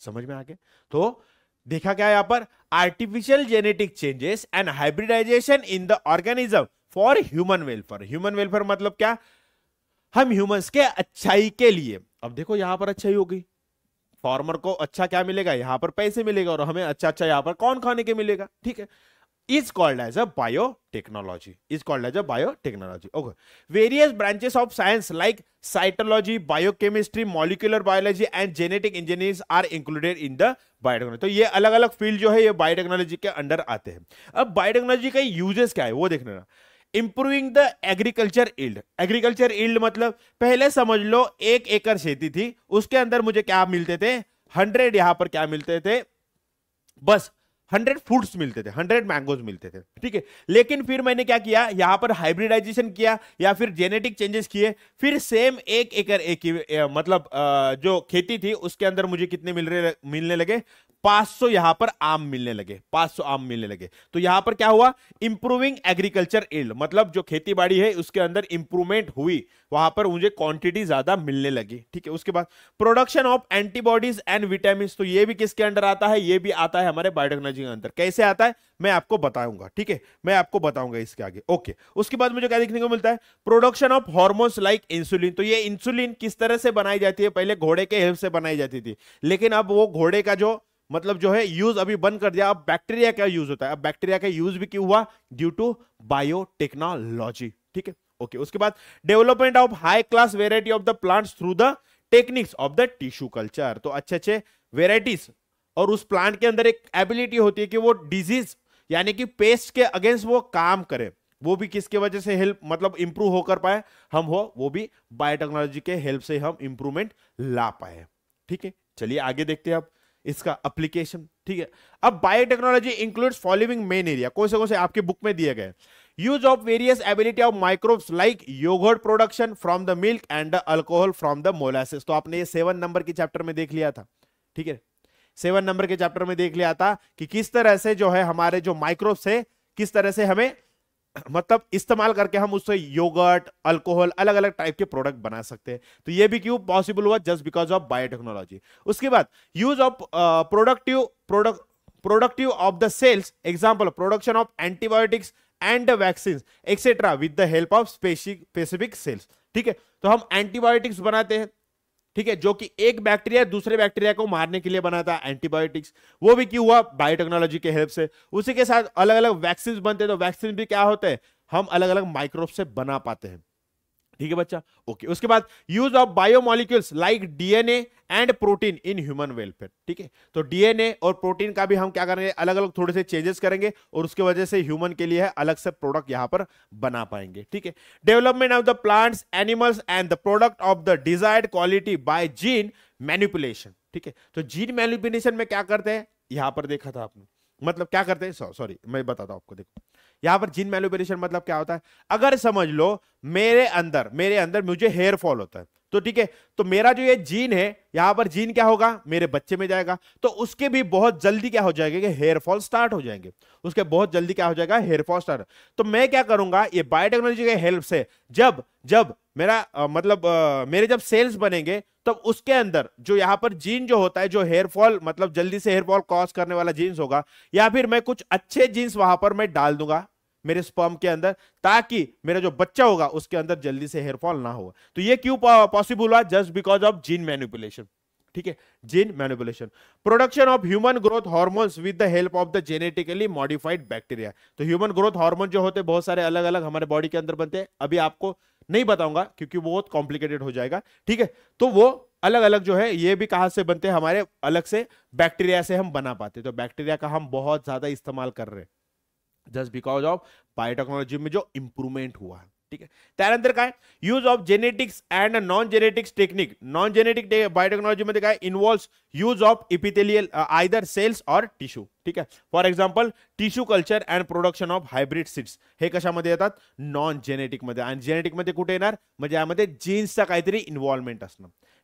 समझ में आ गया? तो देखा क्या यहाँ पर? Artificial genetic changes and hybridisation in the organism for human welfare human welfare मतलब क्या? हम ह्यूमंस के अच्छाई के लिए। अब देखो यहाँ पर अच्छाई होगी फार्मर को अच्छा क्या मिलेगा? यहाँ पर पैसे मिलेगा और हमें अच्छा अच्छा यहाँ पर कौन खाने के मिलेगा? ठीक है। Is called as a biotechnology. Is called as a biotechnology. Okay. Various branches of science like cytology, biochemistry, molecular biology and genetic engineers are included in the biotechnology तो ये अलग अलग फ़ील्ड जो है ये बायोटेक्नोलॉजी के अंडर आते हैं। अब बायोटेक्नोलॉजी का यूजेस क्या है? वो देखने ना improving the agriculture yield agriculture yield मतलब पहले समझ लो, एक एकड़ खेती थी, उसके अंदर मुझे क्या मिलते थे? हंड्रेड यहाँ पर क्या मिलते थे? बस हंड्रेड फ्रूट्स मिलते थे हंड्रेड मैंगोज मिलते थे, ठीक है? लेकिन फिर मैंने क्या किया? यहाँ पर हाइब्रिडाइजेशन किया, या फिर जेनेटिक चेंजेस किए, फिर सेम एक एकड़, एक मतलब जो खेती थी, उसके अंदर मुझे कितने मिल रहे, मिलने लगे? 500 यहाँ पर आम मिलने लगे 500 आम मिलने लगे। तो यहाँ पर क्या हुआ? इंप्रूविंग एग्रीकल्चर इल्ड मतलब जो खेती बाड़ी है, उसके अंदर इंप्रूवमेंट हुई। वहाँ पर मुझे क्वांटिटी ज़्यादा मिलने लगी, ठीक है? उसके बाद production of antibodies and vitamin तो ये भी किसके अंडर आता है? ये भी आता है हमारे बायोटेक्नोलॉजी के अंदर। कैसे आता है? मैं आपको बताऊँगा, ठीक है? मैं आपको बताऊँगा इसके आगे। ओके उसके बाद मुझे क्या देखने को मिलता है? Production of hormones like insulin तो ये इंसुलिन किस तरह से बनाई जाती है? पहले घोड़े के हेल्प से बनाई जाती थी। लेकिन अब वो घोड़े का जो मतलब जो है यूज़ अभी बंद कर दिया। अब बैक्टीरिया का यूज़ होता है? अब बैक्टीरिया का यूज़ भी क्यों हुआ? ड्यू टू बायोटेक्नोलॉजी ठीक है? ओके उसके बाद development of high class variety of the plants through the techniques of the tissue culture तो अच्छे अच्छे वेराइटीज और उस प्लांट के अंदर एक एबिलिटी होती है कि वो डिज़ीज़ यानी कि पेस्ट के अगेंस्ट वो काम करे। वो भी किसके वजह से हेल्प मतलब इंप्रूव होकर पाए? हम हो, वो भी बायोटेक्नोलॉजी के हेल्प से हम इंप्रूवमेंट ला पाए। ठीक है? चलिए आगे देखते हैं अब। इसका अप्लीकेशन ठीक है? अब biotechnology includes following main area कौन से कौन से आपके बुक में दिए गए use of various ability of microbes like yoghurt production from the milk and alcohol from the molasses तो आपने ये सेवन नंबर के चैप्टर में देख लिया था, ठीक है? सेवन नंबर के चैप्टर में देख लिया था कि किस तरह से जो है हमारे जो माइक्रोब्स है, किस तरह से हमें मतलब इस्तेमाल करके हम उससे योगर्ट, अल्कोहल अलग अलग टाइप के प्रोडक्ट बना सकते हैं। तो ये भी क्यों पॉसिबल हुआ? Just because of biotechnology. उसके बाद use of productive product productive of the cells, example, production of antibiotics and vaccine etcetera with the help of specific cells ठीक है? तो हम एंटीबायोटिक्स बनाते हैं। ठीक है, जो कि एक बैक्टीरिया दूसरे बैक्टीरिया को मारने के लिए बना था एंटीबायोटिक्स वो भी क्यों हुआ? बायोटेक्नोलॉजी के हेल्प से। उसी के साथ अलग अलग वैक्सीन बनते हैं तो वैक्सीन भी क्या होते हैं? हम अलग अलग माइक्रोब से बना पाते हैं। ठीक है बच्चा? ओके उसके बाद use of biomolecules like DNA and protein in human welfare ठीक है? तो डीएनए और प्रोटीन का भी हम क्या करेंगे? अलग अलग थोड़े से चेंजेस करेंगे और उसके वजह से ह्यूमन के लिए है अलग से प्रोडक्ट यहाँ पर बना पाएँगे, ठीक है? Development of the plants animals and the product of the desired quality by gene manipulation ठीक है? तो जीन मैनिपुलेशन में क्या करते हैं? यहाँ पर देखा था आपने। मतलब क्या करते हैं? सॉरी मैं बताता हूँ आपको, देखो। यहाँ पर जीन मैनिपुलेशन मतलब क्या होता है? अगर समझ लो मेरे अंदर मेरे अंदर मुझे हेयर फॉल होता है तो ठीक है तो मेरा जो ये जीन है यहाँ पर जीन क्या होगा? मेरे बच्चे में जाएगा तो उसके भी बहुत जल्दी क्या हो जाएगा कि हेयर फॉल स्टार्ट हो जाएँगे। उसके बहुत जल्दी क्या हो जाएगा? हेयर फॉल स्टार्ट तो मैं क्या करूँगा ये बायोटेक्नोलॉजी के हेल्प से जब जब मेरा आ, मतलब आ, मेरे जब सेल्स बनेंगे तब तो उसके अंदर जो यहाँ पर जीन जो होता है जो हेयर फॉल मतलब जल्दी से हेयर फॉल कॉज करने वाला जीन्स होगा या फिर मैं कुछ अच्छे जीन्स वहाँ पर मैं डाल दूँगा मेरे स्पर्म के अंदर, ताकि मेरा जो बच्चा होगा, उसके अंदर जल्दी से हेयर फॉल ना हो। तो ये क्यों पॉसिबल हुआ? Just because of gene manipulation ठीक है? Gene manipulation production of human growth hormones with the help of the genetically modified bacteria तो ह्यूमन ग्रोथ हार्मोन जो होते हैं, बहुत सारे अलग अलग हमारे बॉडी के अंदर बनते हैं। अभी आपको नहीं बताऊँगा, क्योंकि वो बहुत कॉम्प्लिकेटेड हो जाएगा। ठीक है? तो वो अलग अलग जो है, ये भी कहाँ से बनते हैं? हमारे अलग से बैक्टीरिया से हम बना पाते तो बैक्टीरिया का हम बहुत ज़्यादा इस्तेमाल कर रहे हैं। जस्ट बिकॉज़ ऑफ़ बायोटेक्नोलॉजी में जो इंप्रूवमेंट हुआ है, ठीक है? त्यानंतर काय? Use of genetics and non genetics technique non genetic biotechnology मध्ये काय? Involves use of epithelial either cells और टिश्यू ठीक आहे for example tissue culture and production of hybrid seeds हे कशामध्ये येतात? नॉन जेनेटिक मध्ये. आणि जेनेटिक येणार? म्हणजे यामध्ये जीन्सचा काहीतरी इन्व्हॉल्वमेंट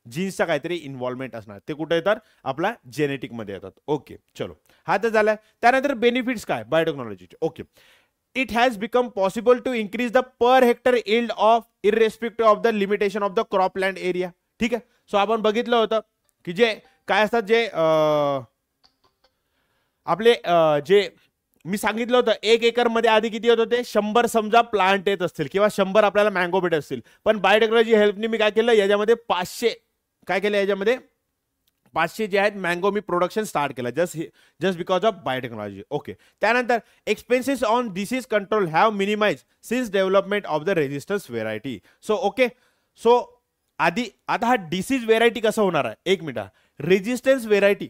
जीन्सचा काहीतरी इन्व्हॉल्वमेंट असणार. ते कुठे येतात? आपला जेनेटिकमध्ये येतात. ओके चलो. हा तर झाला त्यानंतर बेनिफिट्स काय? बायोटेक्नॉलॉजीचे okay it has become possible to increase the per hectare yield of irrespective of the limitation of the cropland area ठीक आहे? सो आपण बघितलं होतं की जे काय असतात जे आपले जे मी सांगितलं होतं एक एकरमध्ये आधी किती होत होते? शंभर समजा प्लांट येत असतील किंवा शंभर आपल्याला मँगो भेट असतील. पण बायोटेक्नॉलॉजी हेल्पनी मी काय केलं? याच्यामध्ये पाचशे काय केलं याच्यामध्ये? पाचशे जे आहेत मँगो मी प्रोडक्शन स्टार्ट केलं just just because of biotechnology okay त्यानंतर expenses on disease control have minimise since development of the resistance variety so okay so आधी आता हा डिसीज व्हेरायटी कसं होणार आहे? एक मिनिट रेजिस्टन्स व्हेरायटी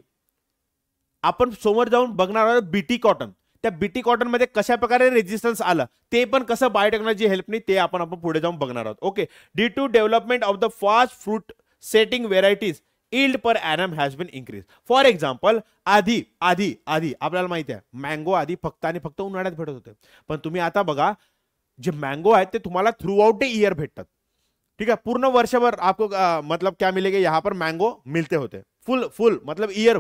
आपण समोर जाऊन बघणार आहोत बीटी कॉटन त्या बीटी कॉटनमध्ये कशा प्रकारे रेजिस्टन्स आलं ते पण कसं बायोटेक्नॉलॉजी हेल्पनी ते आपण आपण पुढे जाऊन बघणार आहोत. Okay due to development of the fast fruit setting varieties yield per annum has been increase for example आधी आधी आधी आपल्याला माहिती आहे मँगो आधी फक्त आणि फक्त उन्हाळ्यात भेटत होते. पण तुम्ही आता बघा जे मँगो आहेत ते तुम्हाला थ्रू आउट द इयर भेटतात. ठीक है पूर्ण वर्षभर आपको आ, मतलब क्या मिलेगा? यहाँ पर मैंगो मिलते होते. फुल फुल मतलब ईयर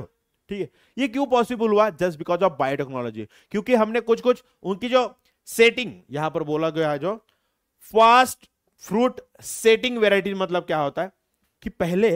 ठीक है? ये क्यों पॉसिबल हुआ? जस्ट बिकॉज़ ऑफ़ बायोटेक्नोलॉजी क्योंकि हमने कुछ कुछ उनकी जो सेटिंग यहाँ पर बोला गया है जो फास्ट फ्रूट सेटिंग वेराइटी मतलब क्या होता है? कि पहले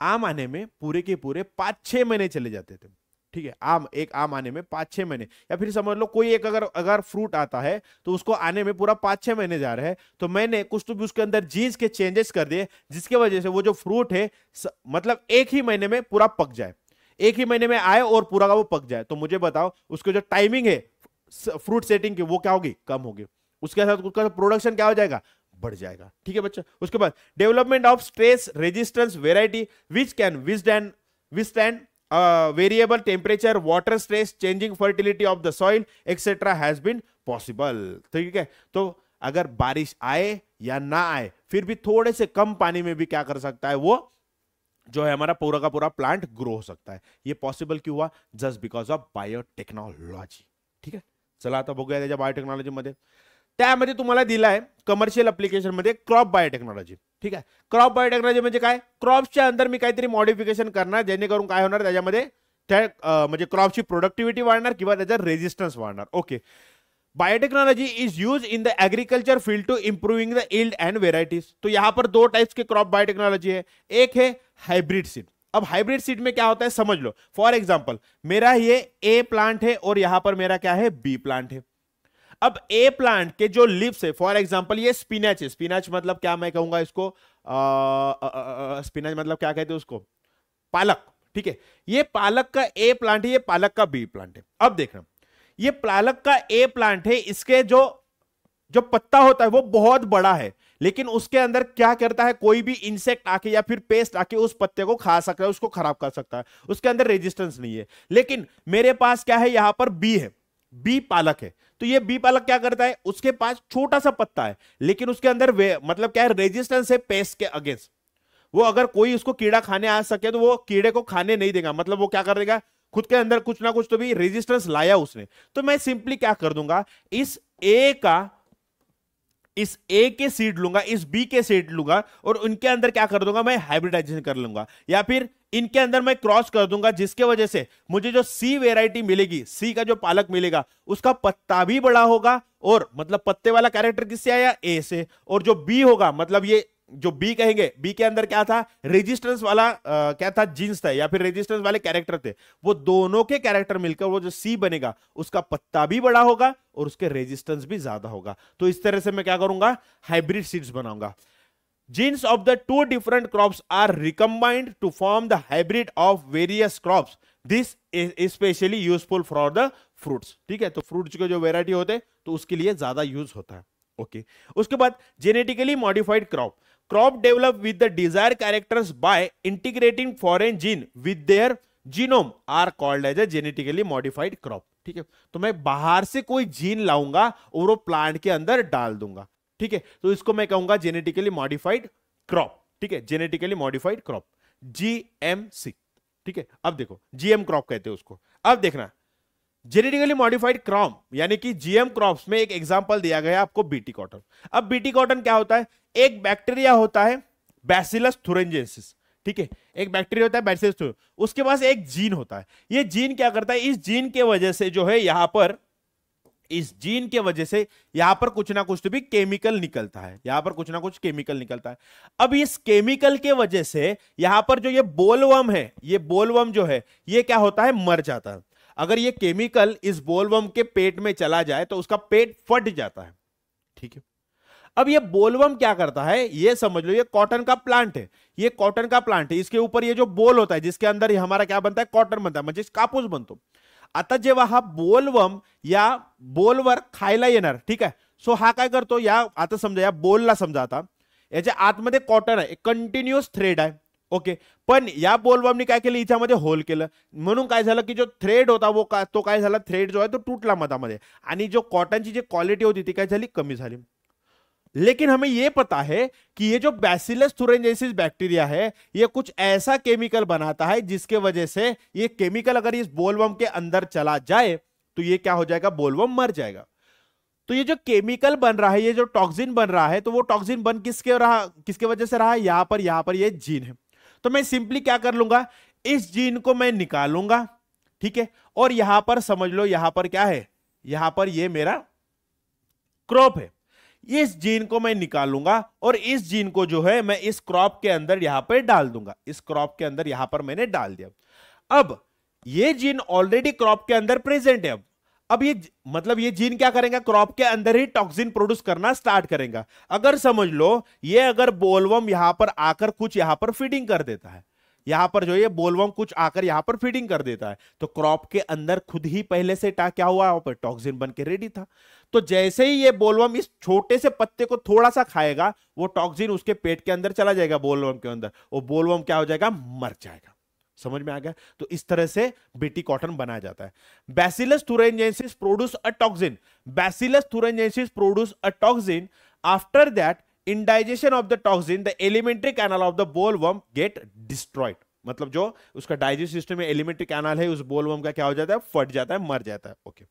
आम आने में पूरे के पूरे पाँच छह महीने चले जाते थे। ठीक है आम एक आम आने में पाँच छह महीने। या फिर समझ लो कोई एक अगर अगर फ्रूट आता है तो उसको आने में पूरा पाँच छह महीने जा रहे हैं तो मैंने कुछ तो भी उसके अंदर जीन्स के चेंजेस कर दिए जिसके वजह से वो जो फ्रूट है स, मतलब एक ही महीने में पूरा पक जाए। एक ही महीने में आए और पूरा का वो पक जाए। तो मुझे बताओ उसकी जो टाइमिंग है फ्रूट सेटिंग की वो क्या होगी? कम होगी। उसके साथ उसका प्रोडक्शन क्या हो जाएगा? बढ़ जाएगा। ठीक है बच्चा? उसके बाद development of stress resistance variety which can withstand withstand variable temperature water stress changing fertility of the soil etcetera has been possible ठीक है? तो अगर बारिश आए या ना आए, फिर भी थोड़े से कम पानी में भी क्या कर सकता है वो, जो है हमारा पूरा का पूरा प्लांट ग्रो हो सकता है। ये पॉसिबल क्यों हुआ? जस्ट बिकॉज़ ऑफ़ बायोटेक्नोलॉजी ठीक है? चला आता बघूया त्याच्या बायोटेक्नॉलॉजीमध्ये त्यामध्ये तुम्हाला दिला आहे कमर्शियल मध्ये क्रॉप बायोटेक्नॉलॉजी ठीक आहे? क्रॉप बायोटेक्नॉलॉजी म्हणजे काय? क्रॉपच्या अंदर मी काहीतरी मॉडिफिकेशन करणार, जेणेकरून काय होणार? त्याच्यामध्ये त्या म्हणजे क्रॉपची प्रोडक्टिव्हिटी वाढणार किंवा त्याचा रेजिस्टन्स वाढणार. Okay biotechnology is use in the agriculture field to improving the yield and varieties तो यहाँ पर दो टाइप्स के क्रॉप बायोटेक्नोलॉजी है। एक है हाइब्रिड सीड अब हाइब्रिड सीड में क्या होता है? समझ लो. फॉर एग्ज़ाम्पल मेरा ये ए प्लांट है और यहाँ पर मेरा क्या है? बी प्लांट है. अब ए प्लांट के जो लिप्स है फॉर एग्ज़ाम्पल ये स्पिनच है। स्पिनच मतलब क्या मैं कहूँगा इसको? स्पिनच मतलब क्या कहते हैं उसको? पालक, ठीक है? ये पालक का ए प्लांट है, ये पालक का बी प्लांट है। अब देखना ये पालक का ए प्लांट है, इसके जो जो पत्ता होता है, वो बहुत बड़ा है, लेकिन उसके अंदर क्या करता है, कोई भी इंसेक्ट आके या फिर पेस्ट आके उस पत्ते को खा सकता है, उसको खराब कर सकता है, उसके अंदर रेजिस्टेंस नहीं है। लेकिन मेरे पास क्या है, यहाँ पर बी है। बी पालक है। तो ये बी पालक क्या करता है? उसके पास छोटा सा पत्ता है, लेकिन उसके अंदर मतलब क्या है रेजिस्टेंस है पेस्ट के अगेंस्ट वो अगर कोई उसको कीड़ा खाने आ सके तो वो कीड़े को खाने नहीं देगा। मतलब वो क्या कर देगा? खुद के अंदर कुछ ना कुछ तो भी रेजिस्टेंस लाया उसने। तो मैं सिंपली क्या कर दूँगा? इस ए का इस ए के सीड लूँगा, इस बी के सीड लूँगा और उनके अंदर क्या कर दूँगा, मैं हाइब्रिडाइजेशन कर लूँगा। या फिर इनके अंदर मैं क्रॉस कर दूँगा, जिसके वजह से मुझे जो सी वेराइटी मिलेगी सी का जो पालक मिलेगा, उसका पत्ता भी बड़ा होगा और मतलब पत्ते वाला कैरेक्टर किससे आया? ए से। और जो बी होगा मतलब ये जो बी कहेंगे बी के अंदर क्या था? रेजिस्टेंस वाला आ, क्या था? जींस था या फिर रेजिस्टेंस वाले कैरेक्टर थे। वो दोनों के कैरेक्टर मिलकर वो जो सी बनेगा उसका पत्ता भी बड़ा होगा और उसके रेजिस्टेंस भी ज़्यादा होगा। तो इस तरह से मैं क्या करूँगा? हाइब्रिड सीड्स बनाऊँगा। Genes of the two different crops are recombined to form the hybrid of various crops this specially useful for the fruits ठीक है? तो फ्रूट्स के जो वेराइटी होते तो उसके लिए ज़्यादा यूज़ होता है। Okay okay. उसके बाद genetically modified crop crop develop with the desired characters by integrating foreign gene with their genome are called as a genetically modified crop ठीक है तो मैं बाहर से कोई जीन लाऊँगा और वो प्लांट के अंदर डाल दूँगा ठीक है तो इसको मैं कहूँगा जेनेटिकली मॉडिफाइड क्रॉप ठीक है जेनेटिकली मॉडिफाइड क्रॉप जीएमसी ठीक है अब देखो जीएम क्रॉप कहते हैं उसको अब देखना जेनेटिकली मॉडिफाइड क्रॉप यानी कि जीएम क्रॉप्स में एक एग्जांपल दिया गया आपको बीटी कॉटन अब बीटी कॉटन क्या होता है? एक बैक्टीरिया होता है बैसिलस थुरेंजेंसिस ठीक है? एक बैक्टीरिया होता है बैसिलस उसके पास एक जीन होता है. ये जीन क्या करता है? इस जीन के वजह से जो है यहाँ पर, इस जीन के वजह से यहाँ पर कुछ ना कुछ तो भी केमिकल निकलता है. यहाँ पर कुछ ना कुछ केमिकल निकलता है. अब इस केमिकल के वजह से यहाँ पर जो ये बोलवम है, ये बोलवम जो है, ये क्या होता है? मर जाता है. अगर ये केमिकल इस बोलवम के पेट में चला जाए तो उसका पेट फट जाता है। ठीक है? अब ये बोलवम क्या करता है? ये समझ लो, ये कॉटन का प्लांट है। ये कॉटन का प्लांट है। इसके ऊपर ये जो बोल होता है, जिसके अंदर ये हमारा क्या बनता है? कॉटन बनता है। म्हणजे कापूस बनतो। आता जेव्हा हा बोलवम या बोलवर खायला येणार, ठीक आहे सो हा काय करतो? या आता समजा, या बोलला समजा आता, याच्या आतमध्ये कॉटन आहे. कंटिन्युअस थ्रेड आहे. ओके, पण या बोलवमनी काय केलं? याच्यामध्ये होल केलं. म्हणून की जो थ्रेड होता, वो का तो काय थ्रेड जो आहे तो तुटला मधामध्ये. आणि जो कॉटनची जी क्वालिटी होती, ती काय कमी झाली. लेकिन हमें यह पता है कि ये जो बैसिलस थुरेंजेसिस बैक्टीरिया है, ये कुछ ऐसा केमिकल बनाता है, जिसके वजह से ये केमिकल अगर इस बोलबम के अंदर चला जाए तो ये क्या हो जाएगा? बोलबम मर जाएगा। तो ये जो केमिकल बन रहा है, ये जो टॉक्सिन बन रहा है तो वो टॉक्सिन बन किसके रहा किसके वजह से रहा है? यहाँ पर यहाँ पर ये जीन है। तो मैं सिंपली क्या कर लूँगा? इस जीन को मैं निकालूँगा ठीक है? और यहाँ पर समझ लो, यहाँ पर क्या है? यहाँ पर ये मेरा क्रॉप है। इस जीन को मैं निकालूँगा और इस जीन को जो है, मैं इस क्रॉप के अंदर यहाँ पर डाल दूँगा। इस क्रॉप के अंदर यहाँ पर मैंने डाल दिया। अब ये जीन ऑलरेडी क्रॉप के अंदर प्रेजेंट है अब। अब ये मतलब ये जीन क्या करेंगे? क्रॉप के अंदर ही टॉक्सिन प्रोड्यूस करना स्टार्ट करेगा। अगर समझ लो, ये अगर बोलवम यहाँ पर आकर कुछ यहाँ पर फीडिंग कर देता है। यहाँ पर जो ये बोलवम कुछ आकर यहाँ पर फीडिंग कर देता है तो क्रॉप के अंदर खुद ही पहले से टा क्या हुआ? वहाँ पर टॉक्सिन बन के रेडी था। तो जैसे ही ये बोलवम इस छोटे से पत्ते को थोड़ा सा खाएगा, वो टॉक्सिन उसके पेट के अंदर चला जाएगा, बोलवम के अंदर। वो बोलवम क्या हो जाएगा? मर जाएगा। समझ में आ गया? तो इस तरह से बेटी कॉटन बनाया जाता है। Bacillus thuringiensis produce a toxin Bacillus thuringiensis produce a toxin after that in digestion of the toxin the alimentary canal of the bollworm get destroyed मतलब जो उसका डाइजेस्ट सिस्टम में एलिमेंट्री कैनल है, उस बोलवम का क्या हो जाता है? फट जाता है, मर जाता है। Okay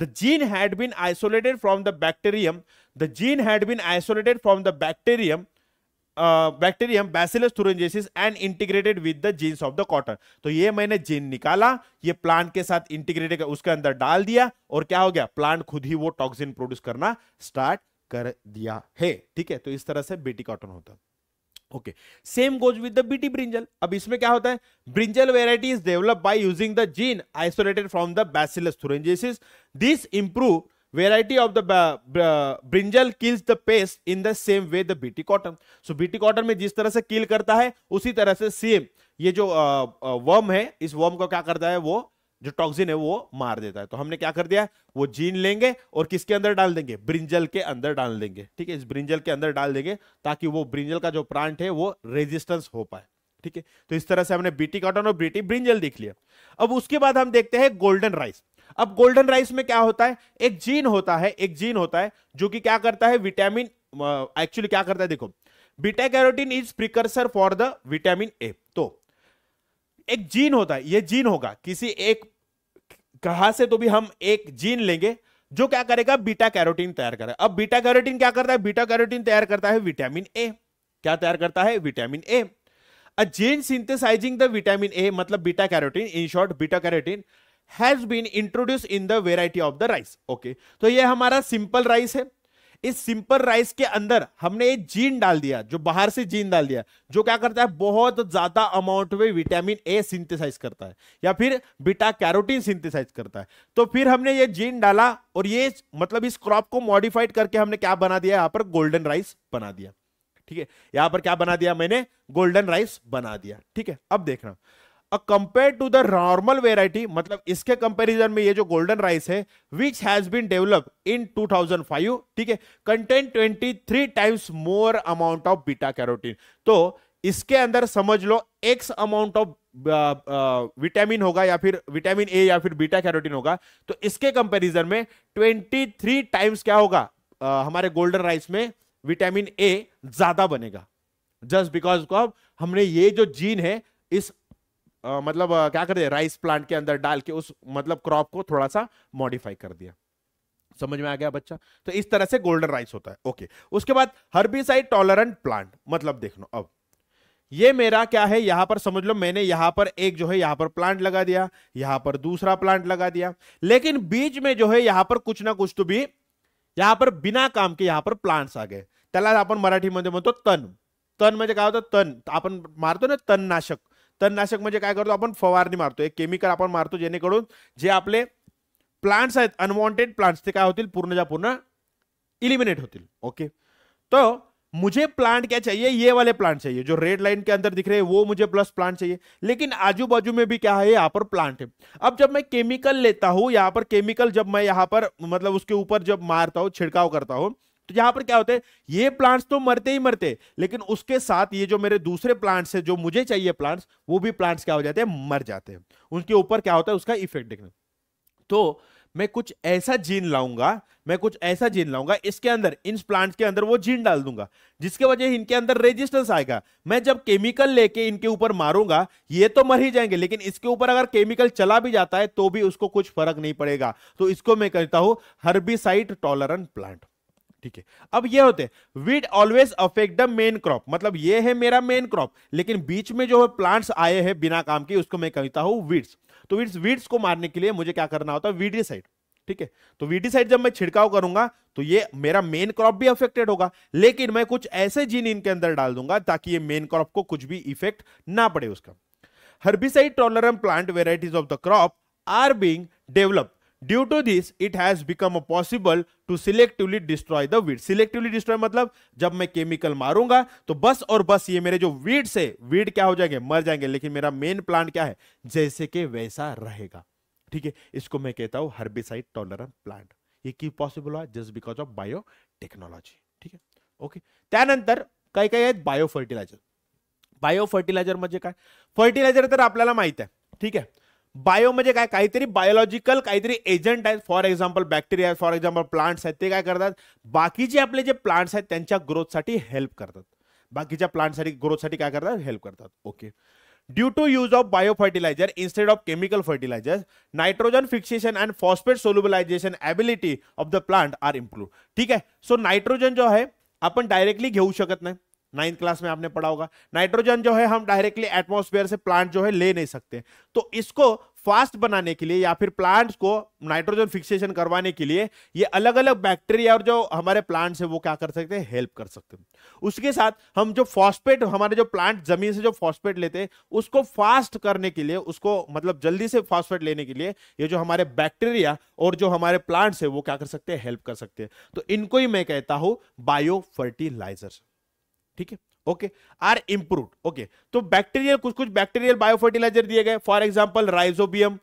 the gene had been isolated from the bacterium. The gene had been isolated from the bacterium. Bacterium Bacillus thuringiensis and integrated with the genes of the cotton तो ये मैंने जीन निकाला, ये प्लांट के साथ इंटीग्रेटेड उसके अंदर डाल दिया और क्या हो गया? प्लांट खुद ही वो टॉक्सिन प्रोड्यूस करना स्टार्ट कर दिया है। ठीक है? तो इस तरह से बीटी कॉटन होता। Okay same goes with the BT brinjal अब इसमें क्या होता है? Brinjal variety is develop by using the gene isolated from the Bacillus thuringiensis this improve variety of the brinjal kills the pest in the same way the bt cotton. So bt cotton में जिस तरह से किल करता है, उसी तरह से सेम ये जो वर्म है, इस वर्म को क्या करता है, वो जो टॉक्सिन है, वो मार देता है। तो हमने क्या कर दिया वो जीन लेंगे और किसके अंदर डाल देंगे? ब्रिंजल के अंदर डाल देंगे। ठीक है? इस ब्रिंजल के अंदर डाल देंगे ताकि वो ब्रिंजल का जो प्लांट है, वो रेजिस्टेंस हो पाए। ठीक है? तो इस तरह से हमने बीटी कॉटन और बीटी ब्रिंजल देख लिया। अब उसके बाद हम देखते हैं गोल्डन राइस अब गोल्डन राइस में क्या होता है? एक जीन होता है, एक जीन होता है, जो कि क्या करता है? विटामिन एक्चुअली क्या करता है? देखो beta carotene is precursor for the vitamin A तो एक जीन होता है, ये जीन होगा। किसी एक कहा से तो भी हम एक जीन लेंगे, जो क्या करेगा? बीटा कैरोटीन तैयार करेगा। अब बीटा कैरोटीन क्या करता है? बीटा कैरोटीन तैयार करता है विटामिन ए क्या तैयार करता है? Vitamin A gene synthesising the vitamin A मतलब beta carotene in short beta carotene has been introduce in the variety of the rice okay तो ये हमारा सिंपल राइस है. इस सिंपल राइस के अंदर हमने एक जीन डाल दिया, जो बाहर से जीन डाल दिया, जो क्या करता है, बहुत ज़्यादा अमाउंट में विटामिन ए सिंथेसाइज करता है, या फिर बीटा कैरोटीन सिंथेसाइज करता है. तो फिर हमने ये जीन डाला और ये मतलब इस क्रॉप को मॉडिफाइड करके हमने क्या बना दिया, यहाँ पर गोल्डन राइस बना दिया. ठीक है? यहाँ पर क्या बना दिया मैंने? गोल्डन राइस बना दिया. ठीक है? अब देखना compare to the normal variety मतलब इसके कंपैरिजन में ये जो गोल्डन राइस है which has been develop in 2005 ठीक है content 23 times more amount of beta carotene तो इसके अंदर समझ लो एक्स अमाउंट ऑफ़ विटामिन होगा या फिर विटामिन ए या फिर बीटा कैरोटीन होगा तो इसके कंपैरिजन में 23 टाइम्स क्या होगा? Uh, हमारे गोल्डन राइस में विटामिन ए ज़्यादा बनेगा। जस्ट बिकॉज़ हमने ये जो जीन है इस आ, मतलब आ, क्या कर दिया राइस प्लांट के अंदर डाल के उस मतलब क्रॉप को थोड़ा सा मॉडिफाई कर दिया। समझ में आ गया बच्चा? तो इस तरह से गोल्डन राइस होता है। ओके उसके बाद हर्बिसाइड टॉलरेंट प्लांट मतलब देख लो अब। ये मेरा क्या है? यहाँ पर समझ लो मैंने यहाँ पर एक जो है यहाँ पर प्लांट लगा दिया यहाँ पर दूसरा प्लांट लगा दिया। लेकिन बीच में जो है यहाँ पर कुछ ना कुछ तो भी यहाँ पर बिना काम के यहाँ पर प्लांट्स आ गए। त्याला आपण मराठीमध्ये म्हणतो तन। तन म्हणजे काय होतं तन। आपण मारतो ना तणनाशक तणनाशक म्हणजे काय करतो एक केमिकल आपण मारतो जेणेकरून जे आपले प्लांट्स आहेत अनवॉन्टेड प्लांट्स ते काय होतील? पूर्णच्या पूर्ण इलिमिनेट होतील. ओके तो मुझे प्लांट क्या चाहिए? ये वाले प्लांट चाहिए. जो रेड लाइन के अंदर दिख रहे हैं, वो मुझे प्लस प्लांट चाहिए. लेकिन आजू बाजू में भी क्या है? यहाँ पर प्लांट है. अब जब मैं केमिकल लेता हूँ, यहाँ पर केमिकल जब मैं यहाँ पर मतलब उसके ऊपर जब मारता हूँ, छिड़काव करता हूँ तो यहाँ पर क्या होता है? ये प्लांट्स तो मरते ही मरते लेकिन उसके साथ ये जो मेरे दूसरे प्लांट्स है, जो मुझे चाहिए प्लांट्स वो भी प्लांट्स क्या हो जाते हैं? मर जाते हैं। उनके ऊपर क्या होता है? उसका इफ़ेक्ट देखना। तो मैं कुछ ऐसा जीन लाऊँगा, मैं कुछ ऐसा जीन लाऊँगा, इसके अंदर, इन प्लांट्स के अंदर वो जीन डाल दूँगा, जिसके वजह इनके अंदर रेजिस्टेंस आएगा। मैं जब केमिकल लेके इनके ऊपर मारूँगा, ये तो मर ही जाएँगे, लेकिन इसके ऊपर अगर केमिकल चला भी जाता है तो भी उसको कुछ फ़र्क नहीं पड़ेगा। तो इसको मैं कहता हूँ हर्बिसाइड टॉलरेंट प्लांट ठीक है। अब ये होते weed always affect the main crop मतलब ये है मेरा मेन क्रॉप लेकिन बीच में जो प्लांट्स आए हैं बिना काम के, उसको मैं कहता हूँ वीड्स तो वीड्स वीड्स को मारने के लिए मुझे क्या करना होता है? वीडीसाइड ठीक है? तो वीडीसाइड जब मैं छिड़काव करूँगा तो ये मेरा मेन क्रॉप भी अफेक्टेड होगा, लेकिन मैं कुछ ऐसे जीन इनके अंदर डाल दूँगा, ताकि ये मेन क्रॉप को कुछ भी इफ़ेक्ट ना पड़े उसका। Herbicide tolerant plant varieties of the crop are being develop due to this it has become possible to selectively destroy the weed selectively destroy मतलब जब मैं केमिकल मारूँगा तो बस और बस ये मेरे जो वीड्स है वीड क्या हो जाएँगे? मर जाएँगे। लेकिन मेरा मेन प्लांट क्या है? जैसे कि वैसा रहेगा। ठीक है? इसको मैं कहता हूँ हर्बिसाइड टॉलरंट प्लांट ये की पॉसिबल हुआ? Just because of biotechnology ठीक आहे ओके त्यानंतर काही काही आहेत? बायो फर्टिलायझर बायो फर्टिलायझर म्हणजे काय? फर्टिलायझर तर आपल्याला माहित आहे. ठीक आहे? बायो म्हणजे काय? काहीतरी बायोलॉजिकल काहीतरी एजंट आहेत. For example bacteria for example plants आहेत. ते काय करतात? बाकीचे आपले जे प्लांट्स आहेत त्यांच्या ग्रोथसाठी हेल्प करतात. बाकीच्या प्लांटसाठी ग्रोथसाठी काय करतात? हेल्प करतात. Okay due to use of biofertilizer instead of chemical fertilizer nitrogen fixation and phosphate solubilization ability of the plant are improve ठीक आहे? सो नायट्रोजन जो आहे आपण डायरेक्टली घेऊ शकत नाही. नाइन्थ क्लास में आपने पढ़ा होगा। नाइट्रोजन जो है, हम डायरेक्टली एटमॉस्फेयर से प्लांट जो है ले नहीं सकते। तो इसको फास्ट बनाने के लिए या फिर प्लांट्स को नाइट्रोजन फिक्सेशन करवाने के लिए ये अलग अलग बैक्टीरिया और जो हमारे प्लांट्स है, वो क्या कर सकते हैं? हेल्प कर सकते हैं। उसके साथ हम जो फॉस्फेट हमारे जो प्लांट ज़मीन से जो फॉस्फेट लेते हैं, उसको फास्ट करने के लिए, उसको मतलब जल्दी से फॉस्फेट लेने के लिए ये जो हमारे बैक्टीरिया और जो हमारे प्लांट्स है, वो क्या कर सकते हैं? हेल्प कर सकते हैं। तो इनको ही मैं कहता हूँ बायो फर्टिलाइजर्स ठीक है? ओके आर इंप्रूव ओके तो बैक्टीरियल कुछ कुछ बैक्टीरियल बायोफर्टिलाइजर दिए गए। For example Rhizobium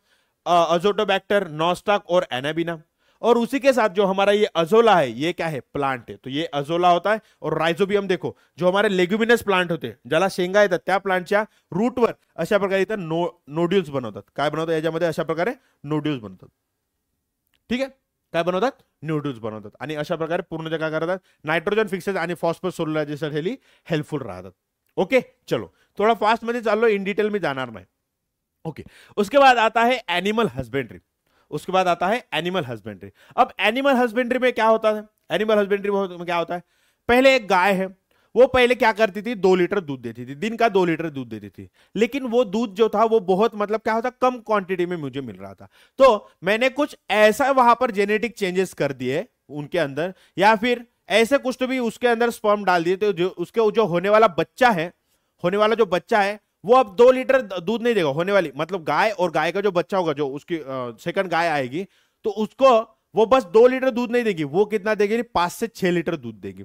Azotobacter Nostoc और एनाबिना और उसी के साथ जो हमारा ये अजोला है, ये क्या है? प्लांट है। तो ये अजोला होता है और राइजोबियम देखो, जो हमारे लेग्युमिनस प्लांट होते ज्याला शेंगा येतात त्या प्लांटच्या रूटवर अशा प्रकारे इथं नो नोड्यूल्स बनवतात. काय बनवतात? याच्यामध्ये अशा प्रकारे नोड्यूल्स बनवतात. ठीक आहे काय बनवतात? न्यूट्यूज बनवतात. आणि अशा प्रकारे पूर्ण काय करतात? नाइट्रोजन फिक्सेस आणि फॉस्फरस सोलरायझेशन हेल्पफुल राहतात. ओके चलो. थोड़ा फास्ट मध्ये चाललो इन डिटेल में जाणार नाही. ओके उसके बाद आता है एनिमल हस्बेंड्री उसके बाद आता है एनिमल हस्बेंड्री अब एनिमल हस्बेंड्री में क्या होता है? एनिमल हस्बेंड्री में क्या होता है? पहले एक गाय है। वो पहले क्या करती थी? दो लीटर दूध देती थी। दिन का दो लीटर दूध देती थी। लेकिन वो दूध जो था, वो बहुत मतलब क्या होता, कम क्वांटिटी में मुझे मिल रहा था। तो मैंने कुछ ऐसा वहाँ पर जेनेटिक चेंजेस कर दिए उनके अंदर, या फिर ऐसे कुछ तो भी उसके अंदर स्पर्म डाल दिए तो जो उसके जो होने वाला बच्चा है, होने वाला जो बच्चा है, वो अब दो लीटर दूध नहीं देगा, होने वाली मतलब गाय और गाय का जो बच्चा होगा, जो उसकी सेकंड गाय आएगी तो उसको वो बस दो लीटर दूध नहीं देगी, वो कितना देगी? पाँच से छह लीटर दूध देगी।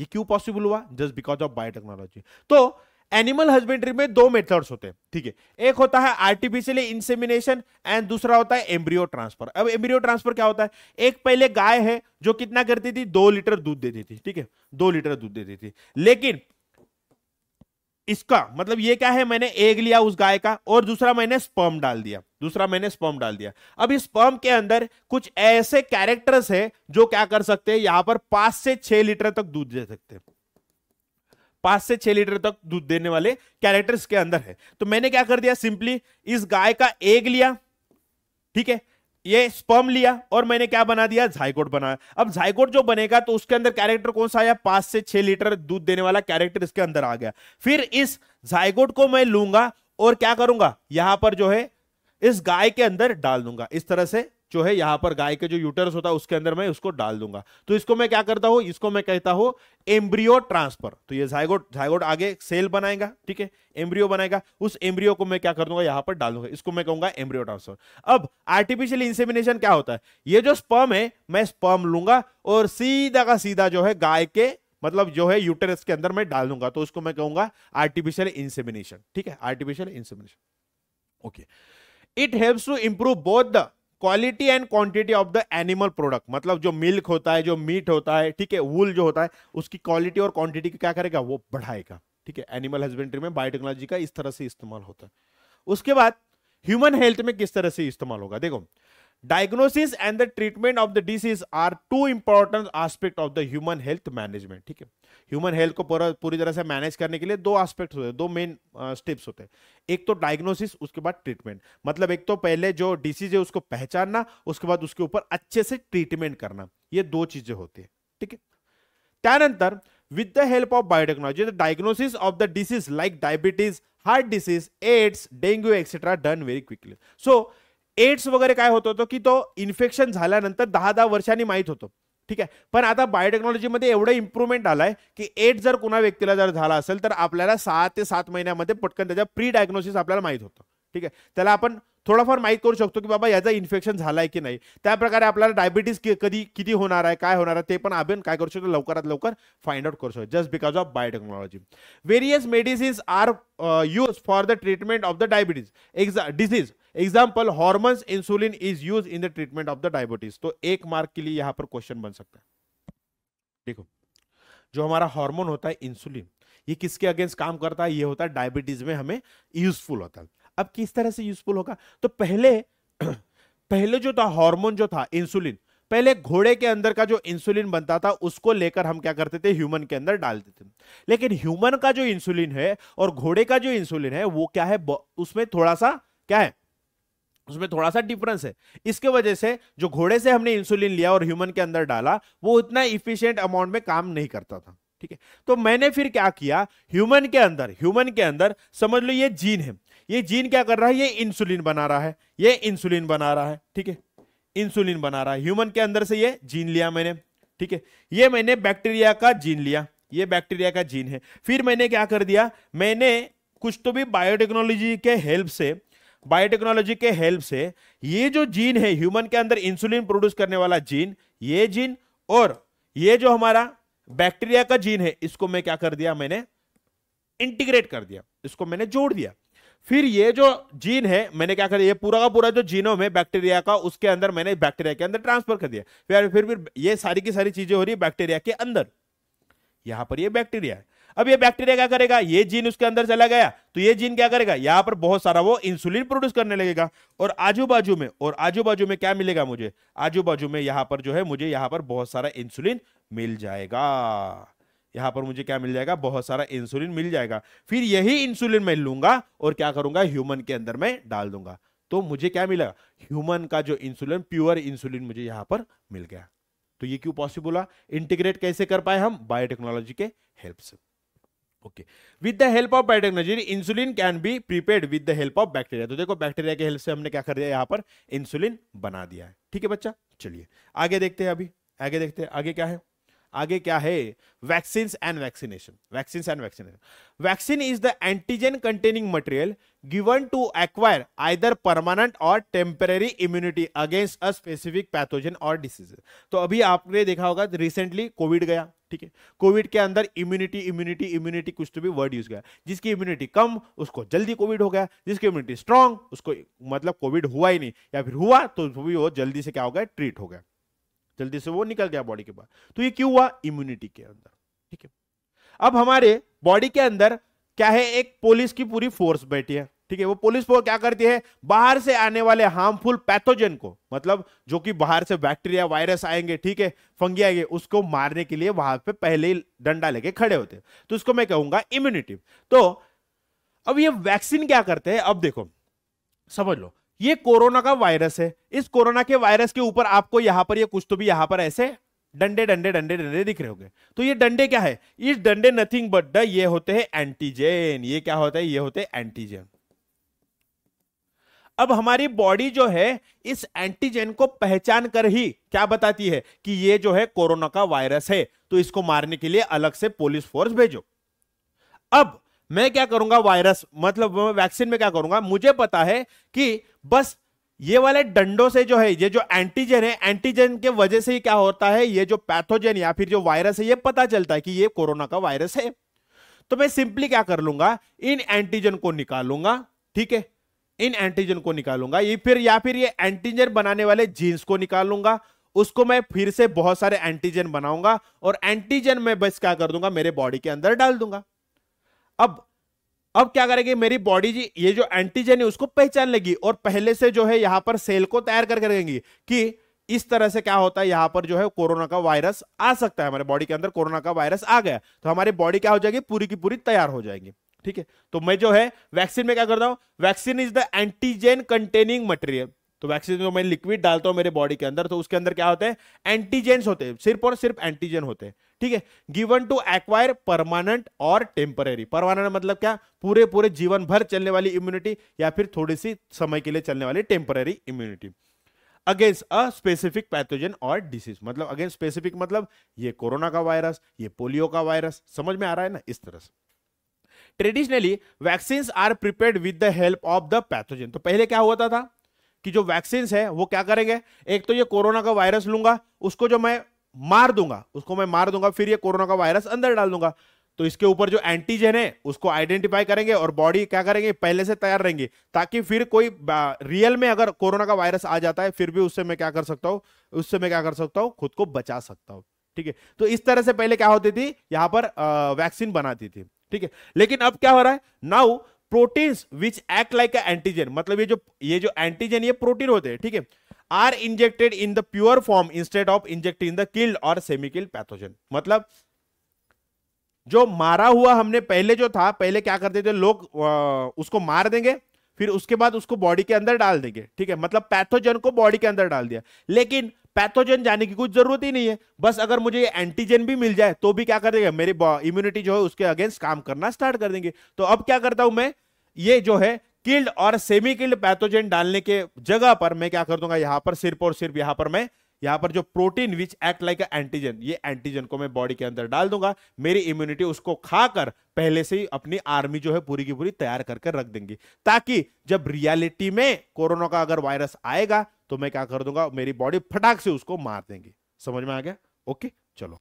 ये क्यों पॉसिबल हुआ? जस्ट बिकॉज़ ऑफ़ बायोटेक्नोलॉजी तो एनिमल हस्बेंड्री में दो मेथड्स होते हैं, ठीक है? एक होता है आर्टिफिशियली इंसेमिनेशन एंड दूसरा होता है एम्ब्रियो ट्रांसफ़र अब एम्ब्रियो ट्रांसफ़र क्या होता है? एक पहले गाय है जो कितना करती थी? दो लीटर दूध देती थी, ठीक है? दो लीटर दूध देती थी। लेकिन इसका मतलब ये क्या है? मैंने एग लिया उस गाय का और दूसरा मैंने स्पर्म डाल दिया। दूसरा मैंने स्पर्म डाल दिया। अब इस स्पर्म के अंदर कुछ ऐसे कैरेक्टर्स है जो क्या कर सकते हैं? यहाँ पर पाँच से छह लीटर तक दूध दे सकते हैं। पाँच से छह लीटर तक दूध देने वाले कैरेक्टर्स के अंदर है। तो मैंने क्या कर दिया? सिंपली इस गाय का एग लिया। ठीक है? ये स्पर्म लिया और मैंने क्या बना दिया? झाइकोट बनाया। अब झाइकोट जो बनेगा तो उसके अंदर कैरेक्टर कौन सा आया? पाँच से छह लीटर दूध देने वाला कैरेक्टर इसके अंदर आ गया। फिर इस झाइकोट को मैं लूँगा और क्या करूँगा? यहाँ पर जो है, इस गाय के अंदर डाल दूँगा। इस तरह से जो है यहाँ पर गाय के जो यूटरस होता है उसके अंदर मैं उसको डाल दूँगा। तो इसको मैं क्या करता हूँ? इसको मैं कहता हूँ एम्ब्रियो ट्रांसफ़र। तो ये जायगोट जायगोट आगे सेल बनाएगा, ठीक है? एम्ब्रियो बनाएगा। उस एम्ब्रियो को मैं क्या कर दूँगा? यहाँ पर डाल दूँगा। इसको मैं कहूँगा एम्ब्रियो ट्रांसफ़र। अब आर्टिफिशियल इंसेमिनेशन क्या होता है? ये जो स्पर्म है, मैं स्पर्म लूँगा और सीधा का सीधा जो है गाय के मतलब जो है यूटरस के अंदर मैं डाल दूँगा। तो उसको मैं कहूँगा आर्टिफिशियल इंसेमिनेशन ठीक है? Artificial insemination okay it helps to improve both the quality and quantity of the animal product मतलब जो मिल्क होता है, जो मीट होता है, ठीक है वूल जो होता है, उसकी क्वालिटी और क्वांटिटी क्या करेगा? वो बढ़ाएगा, ठीक है? एनिमल हस्बेंड्री में बायोटेक्नोलॉजी का इस तरह से इस्तेमाल होता है। उसके बाद ह्यूमन हेल्थ में किस तरह से इस्तेमाल होगा? देखो diagnosis and the treatment of the disease are two important aspect of the human health management ठीक है? ह्यूमन हेल्थ को पूरा, पूरी तरह से मैनेज करने के लिए दो एस्पेक्ट होते हैं, दो मेन स्टेप्स होते हैं। एक तो डायग्नोसिस उसके बाद ट्रीटमेंट मतलब एक तो पहले जो डिसीज है, उसको पहचानना, उसके बाद उसके ऊपर अच्छे से ट्रीटमेंट करना। ये दो चीज़ें होती है, ठीक है? त्यानंतर with the help of biotechnology the diagnosis of the disease like diabetes heart disease AIDS dengue etcetera done very quickly so AIDS वगैरे काय होत होतं की तो इन्फेक्शन झाल्यानंतर दहा दहा वर्षांनी माहीत होतो. ठीक आहे? पण आता बायोटेक्नॉलॉजीमध्ये एवढं इम्प्रुव्हमेंट आलाय की एड्स जर कुणा व्यक्तीला जर झाला असेल तर आपल्याला सहा ते सात महिन्यामध्ये पटकन त्याच्या प्री डायग्नोसिस आपल्याला माहीत होतं. ठीक आहे? त्याला आपण थोडाफार माहीत करू शकतो की बाबा याचा इन्फेक्शन झालाय की नाही. त्या प्रकारे आपल्याला डायबिटीज़ कधी, किती होणार आहे, काय होणार आहे, ते पण आपण काय करू शकतो, लवकरात लवकर फाइंड आउट करू शकतो just because of biotechnology various medicines are use for the treatment of the diabetes एक्झा disease example hormones insulin is use in the treatment of the diabetes तो एक मार्क के लिए यहाँ पर क्वेश्चन बन सकता है। देखो, जो हमारा हार्मोन होता है इंसुलिन ये किसके अगेंस्ट काम करता है? ये होता है डायबिटीज़ में हमें यूजफुल होता है। अब किस तरह से यूजफुल होगा? तो पहले पहले जो था हार्मोन जो था इंसुलिन पहले घोड़े के अंदर का जो इंसुलिन बनता था, उसको लेकर हम क्या करते थे? ह्यूमन के अंदर डालते थे। लेकिन ह्यूमन का जो इंसुलिन है और घोड़े का जो इंसुलिन है, वो क्या है? उसमें थोड़ा सा, क्या है? उसमें थोड़ा सा डिफरेंस है। इसके वजह से जो घोड़े से हमने इंसुलिन लिया और ह्यूमन के अंदर डाला, वो इतना इफिशियंट अमाउंट में काम नहीं करता था। ठीक है? तो मैंने फिर क्या किया? ह्यूमन के अंदर ह्यूमन के अंदर, समझ लो ये जीन है। ये जीन क्या कर रहा है? ये इंसुलिन बना रहा है। ये इंसुलिन बना रहा है, ठीक है? इंसुलिन बना रहा है। ह्यूमन के अंदर से ये जीन लिया मैंने, ठीक है? ये मैंने बैक्टीरिया का जीन लिया। ये बैक्टीरिया का जीन है। फिर मैंने क्या कर दिया? मैंने कुछ तो भी बायोटेक्नोलॉजी के हेल्प से बायोटेक्नोलॉजी के हेल्प से ये जो जीन है ह्यूमन के अंदर इंसुलिन प्रोड्यूस करने वाला जीन, ये जीन और ये जो हमारा बैक्टीरिया का जीन है, इसको मैं क्या कर दिया? मैंने इंटीग्रेट कर दिया। इसको मैंने जोड़ दिया। फिर ये जो जीन है, मैंने क्या कर दिया पूरा का पूरा जो जीनोम है बैक्टीरिया का, उसके अंदर मैंने बैक्टीरिया के अंदर ट्रांसफ़र कर दिया। फिर फिर फिर ये सारी की सारी चीज़ें हो रही है बैक्टीरिया के अंदर। यहाँ पर ये बैक्टीरिया है। अब ये बैक्टीरिया क्या करेगा? ये जीन उसके अंदर चला गया तो ये जीन क्या करेगा? यहाँ पर बहुत सारा वो इंसुलिन प्रोड्यूस करने लगेगा। और आजू बाजू में, और आजू बाजू में क्या मिलेगा मुझे? आजू बाजू में यहाँ पर जो है, मुझे यहाँ पर बहुत सारा इंसुलिन मिल जाएगा। यहाँ पर मुझे क्या मिल जाएगा? बहुत सारा इंसुलिन मिल जाएगा। फिर यही इंसुलिन मैं लूँगा और क्या करूँगा? ह्यूमन के अंदर में डाल दूँगा। तो मुझे क्या मिला? ह्यूमन का जो इंसुलिन प्योर इंसुलिन मुझे यहाँ पर मिल गया। तो ये क्यों पॉसिबल हुआ? इंटीग्रेट कैसे कर पाए हम? बायोटेक्नोलॉजी के हेल्प से। Okay with the help of biotechnology insulin can be prepared with the help of bacteria तो देखो बैक्टीरिया के हेल्प से हमने क्या कर दिया? यहाँ पर इंसुलिन बना दिया है। ठीक है बच्चा? चलिए। आगे देखते हैं अभी। आगे देखते हैं। आगे क्या है? आगे क्या है? Vaccine and vaccination vaccine and vaccination vaccine is the antigen containing material given to acquire either permanent और temporary immunity against a specific pathogen और डिसीज तो अभी आपने देखा होगा रिसेंटली कोविड गया, ठीक है? कोविड के अंदर इम्यूनिटी इम्यूनिटी इम्यूनिटी कुछ तो भी वर्ड यूज़ गया। जिसकी इम्यूनिटी कम, उसको जल्दी कोविड हो गया। जिसकी इम्यूनिटी स्ट्रांग उसको मतलब कोविड हुआ ही नहीं। या फिर हुआ तो भी वो जल्दी से क्या हो गया ट्रीट हो गया। जल्दी से वो निकल गया बॉडी के बाहर। तो ये क्यों हुआ? इम्यूनिटी के अंदर। ठीक है? अब हमारे बॉडी के अंदर क्या है? एक पुलिस की पूरी फोर्स बैठी है। ठीक है? वो पुलिस फोर्स क्या करती है? बाहर से आने वाले हार्मफुल पैथोजन को मतलब जो कि बाहर से बैक्टीरिया वायरस आएँगे, ठीक है? फंगी आएँगे, उसको मारने के लिए वहाँ पे पहले ही डंडा लेके खड़े होते हैं। तो उसको मैं कहूँगा इम्यूनिटी तो अब ये वैक्सीन क्या करते हैं? अब देखो, समझ लो। ये कोरोना का वायरस है। इस कोरोना के वायरस के ऊपर आपको यहाँ पर ये कुछ तो भी यहाँ पर ऐसे डंडे डंडे डंडे डंडे दिख रहे होंगे। तो ये डंडे क्या है? इस डंडे नथिंग बट द ये होते हैं एंटीजेन ये क्या होता है? ये होते हैं एंटीजेन अब हमारी बॉडी जो है, इस एंटीजेन को पहचान कर ही क्या बताती है कि ये जो है कोरोना का वायरस है। तो इसको मारने के लिए अलग से पुलिस फोर्स भेजो। अब मैं क्या करूँगा वायरस? मतलब वैक्सीन में क्या करूँगा? मुझे पता है कि बस ये वाले डंडों से जो है, ये जो एंटीजन है एंटीजन के वजह से ही क्या होता है, ये जो पैथोजन या फिर जो वायरस है, ये पता चलता है कि ये कोरोना का वायरस है। तो मैं सिंपली क्या कर लूँगा? इन एंटीजन को निकालूँगा, ठीक है? इन एंटीजन को निकालूँगा, ये फिर या फिर ये एंटीजन बनाने वाले जीन्स को निकालूँगा, उसको मैं फिर से बहुत सारे एंटीजन बनाऊँगा और एंटीजन में बस क्या कर दूँगा? मेरे बॉडी के अंदर डाल दूँगा। अब अब क्या करेगी? मेरी बॉडी जी, ये जो एंटीजन है, उसको पहचान लेगी और पहले से जो है, यहाँ पर सेल को तैयार करके रखेंगी कि इस तरह से क्या होता है? यहाँ पर जो है कोरोना का वायरस आ सकता है। हमारे बॉडी के अंदर कोरोना का वायरस आ गया। तो हमारी बॉडी क्या हो जाएगी? पूरी की पूरी तैयार हो जाएगी। ठीक है? तो मैं जो है वैक्सीन में क्या करता हूँ? Vaccine is the antigen containing material तो वैक्सीन जो मैं लिक्विड डालता हूँ मेरे बॉडी के अंदर तो उसके अंदर क्या होते हैं? एंटीजेंस होते हैं। सिर्फ़ और सिर्फ़ एंटीजन होते हैं। ठीक है? गिवन टू एक्वायर परमानेंट और टेम्पररी परमानेंट मतलब क्या? पूरे पूरे जीवन भर चलने वाली इम्यूनिटी या फिर थोड़ी सी समय के लिए चलने वाली temporary immunity against a specific pathogen और डिसीज मतलब अगेंस्ट स्पेसिफिक मतलब ये कोरोना का वायरस ये पोलियो का वायरस समझ में आ रहा है ना? इस तरह से. Traditionally vaccine are prepared with the help of the pathogen तो पहले क्या होता था कि जो वैक्सीन है, वो क्या करेंगे? एक तो ये कोरोना का वायरस लूँगा, उसको जो मैं मार दूँगा। उसको मैं मार दूँगा, फिर ये कोरोना का वायरस अंदर डाल दूँगा। तो इसके ऊपर जो एंटीजन है, उसको आइडेंटिफाई करेंगे और बॉडी क्या करेंगे? पहले से तैयार रहेंगे, ताकि फिर कोई रियल में अगर कोरोना का वायरस आ जाता है, फिर भी उससे मैं क्या कर सकता हूँ? उससे मैं क्या कर सकता हूँ? खुद को बचा सकता हूँ। ठीक है? तो इस तरह से पहले क्या होती थी? यहाँ पर वैक्सीन बनाती थी। ठीक है? लेकिन अब क्या हो रहा है? Now proteins which act like antigen मतलब ये जो ये जो एंटीजन ये प्रोटीन होते हैं। ठीक है? Are injected in the pure form instead of injected in the killed और सेमिकिल्ड पैथोजन मतलब जो मारा हुआ हमने पहले जो था, पहले क्या करते थे, लोग उसको मार देंगे, फिर उसके बाद उसको बॉडी के अंदर डाल देंगे, ठीक है? मतलब पैथोजन को बॉडी के अंदर डाल दिया। लेकिन पैथोजन जाने की कुछ ज़रूरत ही नहीं है। बस अगर मुझे एंटीजन भी मिल जाए तो भी क्या कर देगा, मेरी इम्यूनिटी जो है, उसके अगेंस्ट काम करना स्टार्ट कर देंगे। तो अब क्या करता हूँ मैं? ये जो है किल्ड और सेमी किल्ड पैथोजन डालने के जगह पर मैं क्या कर दूँगा? यहाँ पर सिर्फ़ और सिर्फ़ यहाँ पर मैं, यहाँ पर जो protein which act like antigen ये एंटीजन को मैं बॉडी के अंदर डाल दूँगा। मेरी इम्यूनिटी उसको खाकर पहले से ही अपनी आर्मी जो है पूरी की पूरी तैयार करके रख देंगी। ताकि जब रियलिटी में कोरोना का अगर वायरस आएगा तो मैं क्या कर दूँगा? मेरी बॉडी फटाक से उसको मार देंगी। समझ में आ गया? ओके चलो।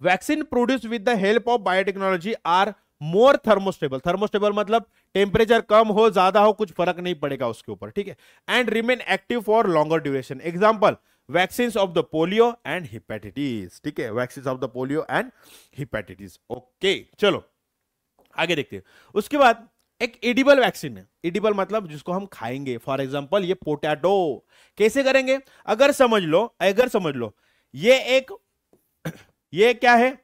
Vaccine produce with the help of biotechnology are more thermostable. Thermostable मतलब टेम्परेचर कम हो, ज़्यादा हो, कुछ फ़र्क नहीं पड़ेगा उसके ऊपर, ठीक है? And remain active for longer duration example vaccine of the polio and hepatitis ठीक है? Vaccine of the polio and hepatitis okay चलो, आगे देखते हैं। उसके बाद एक एडिबल वैक्सीन है। एडिबल मतलब जिसको हम खाएँगे। फॉर एग्ज़ाम्पल ये पोटैटो कैसे करेंगे? अगर समझ लो, अगर समझ लो, ये एक, ये क्या है?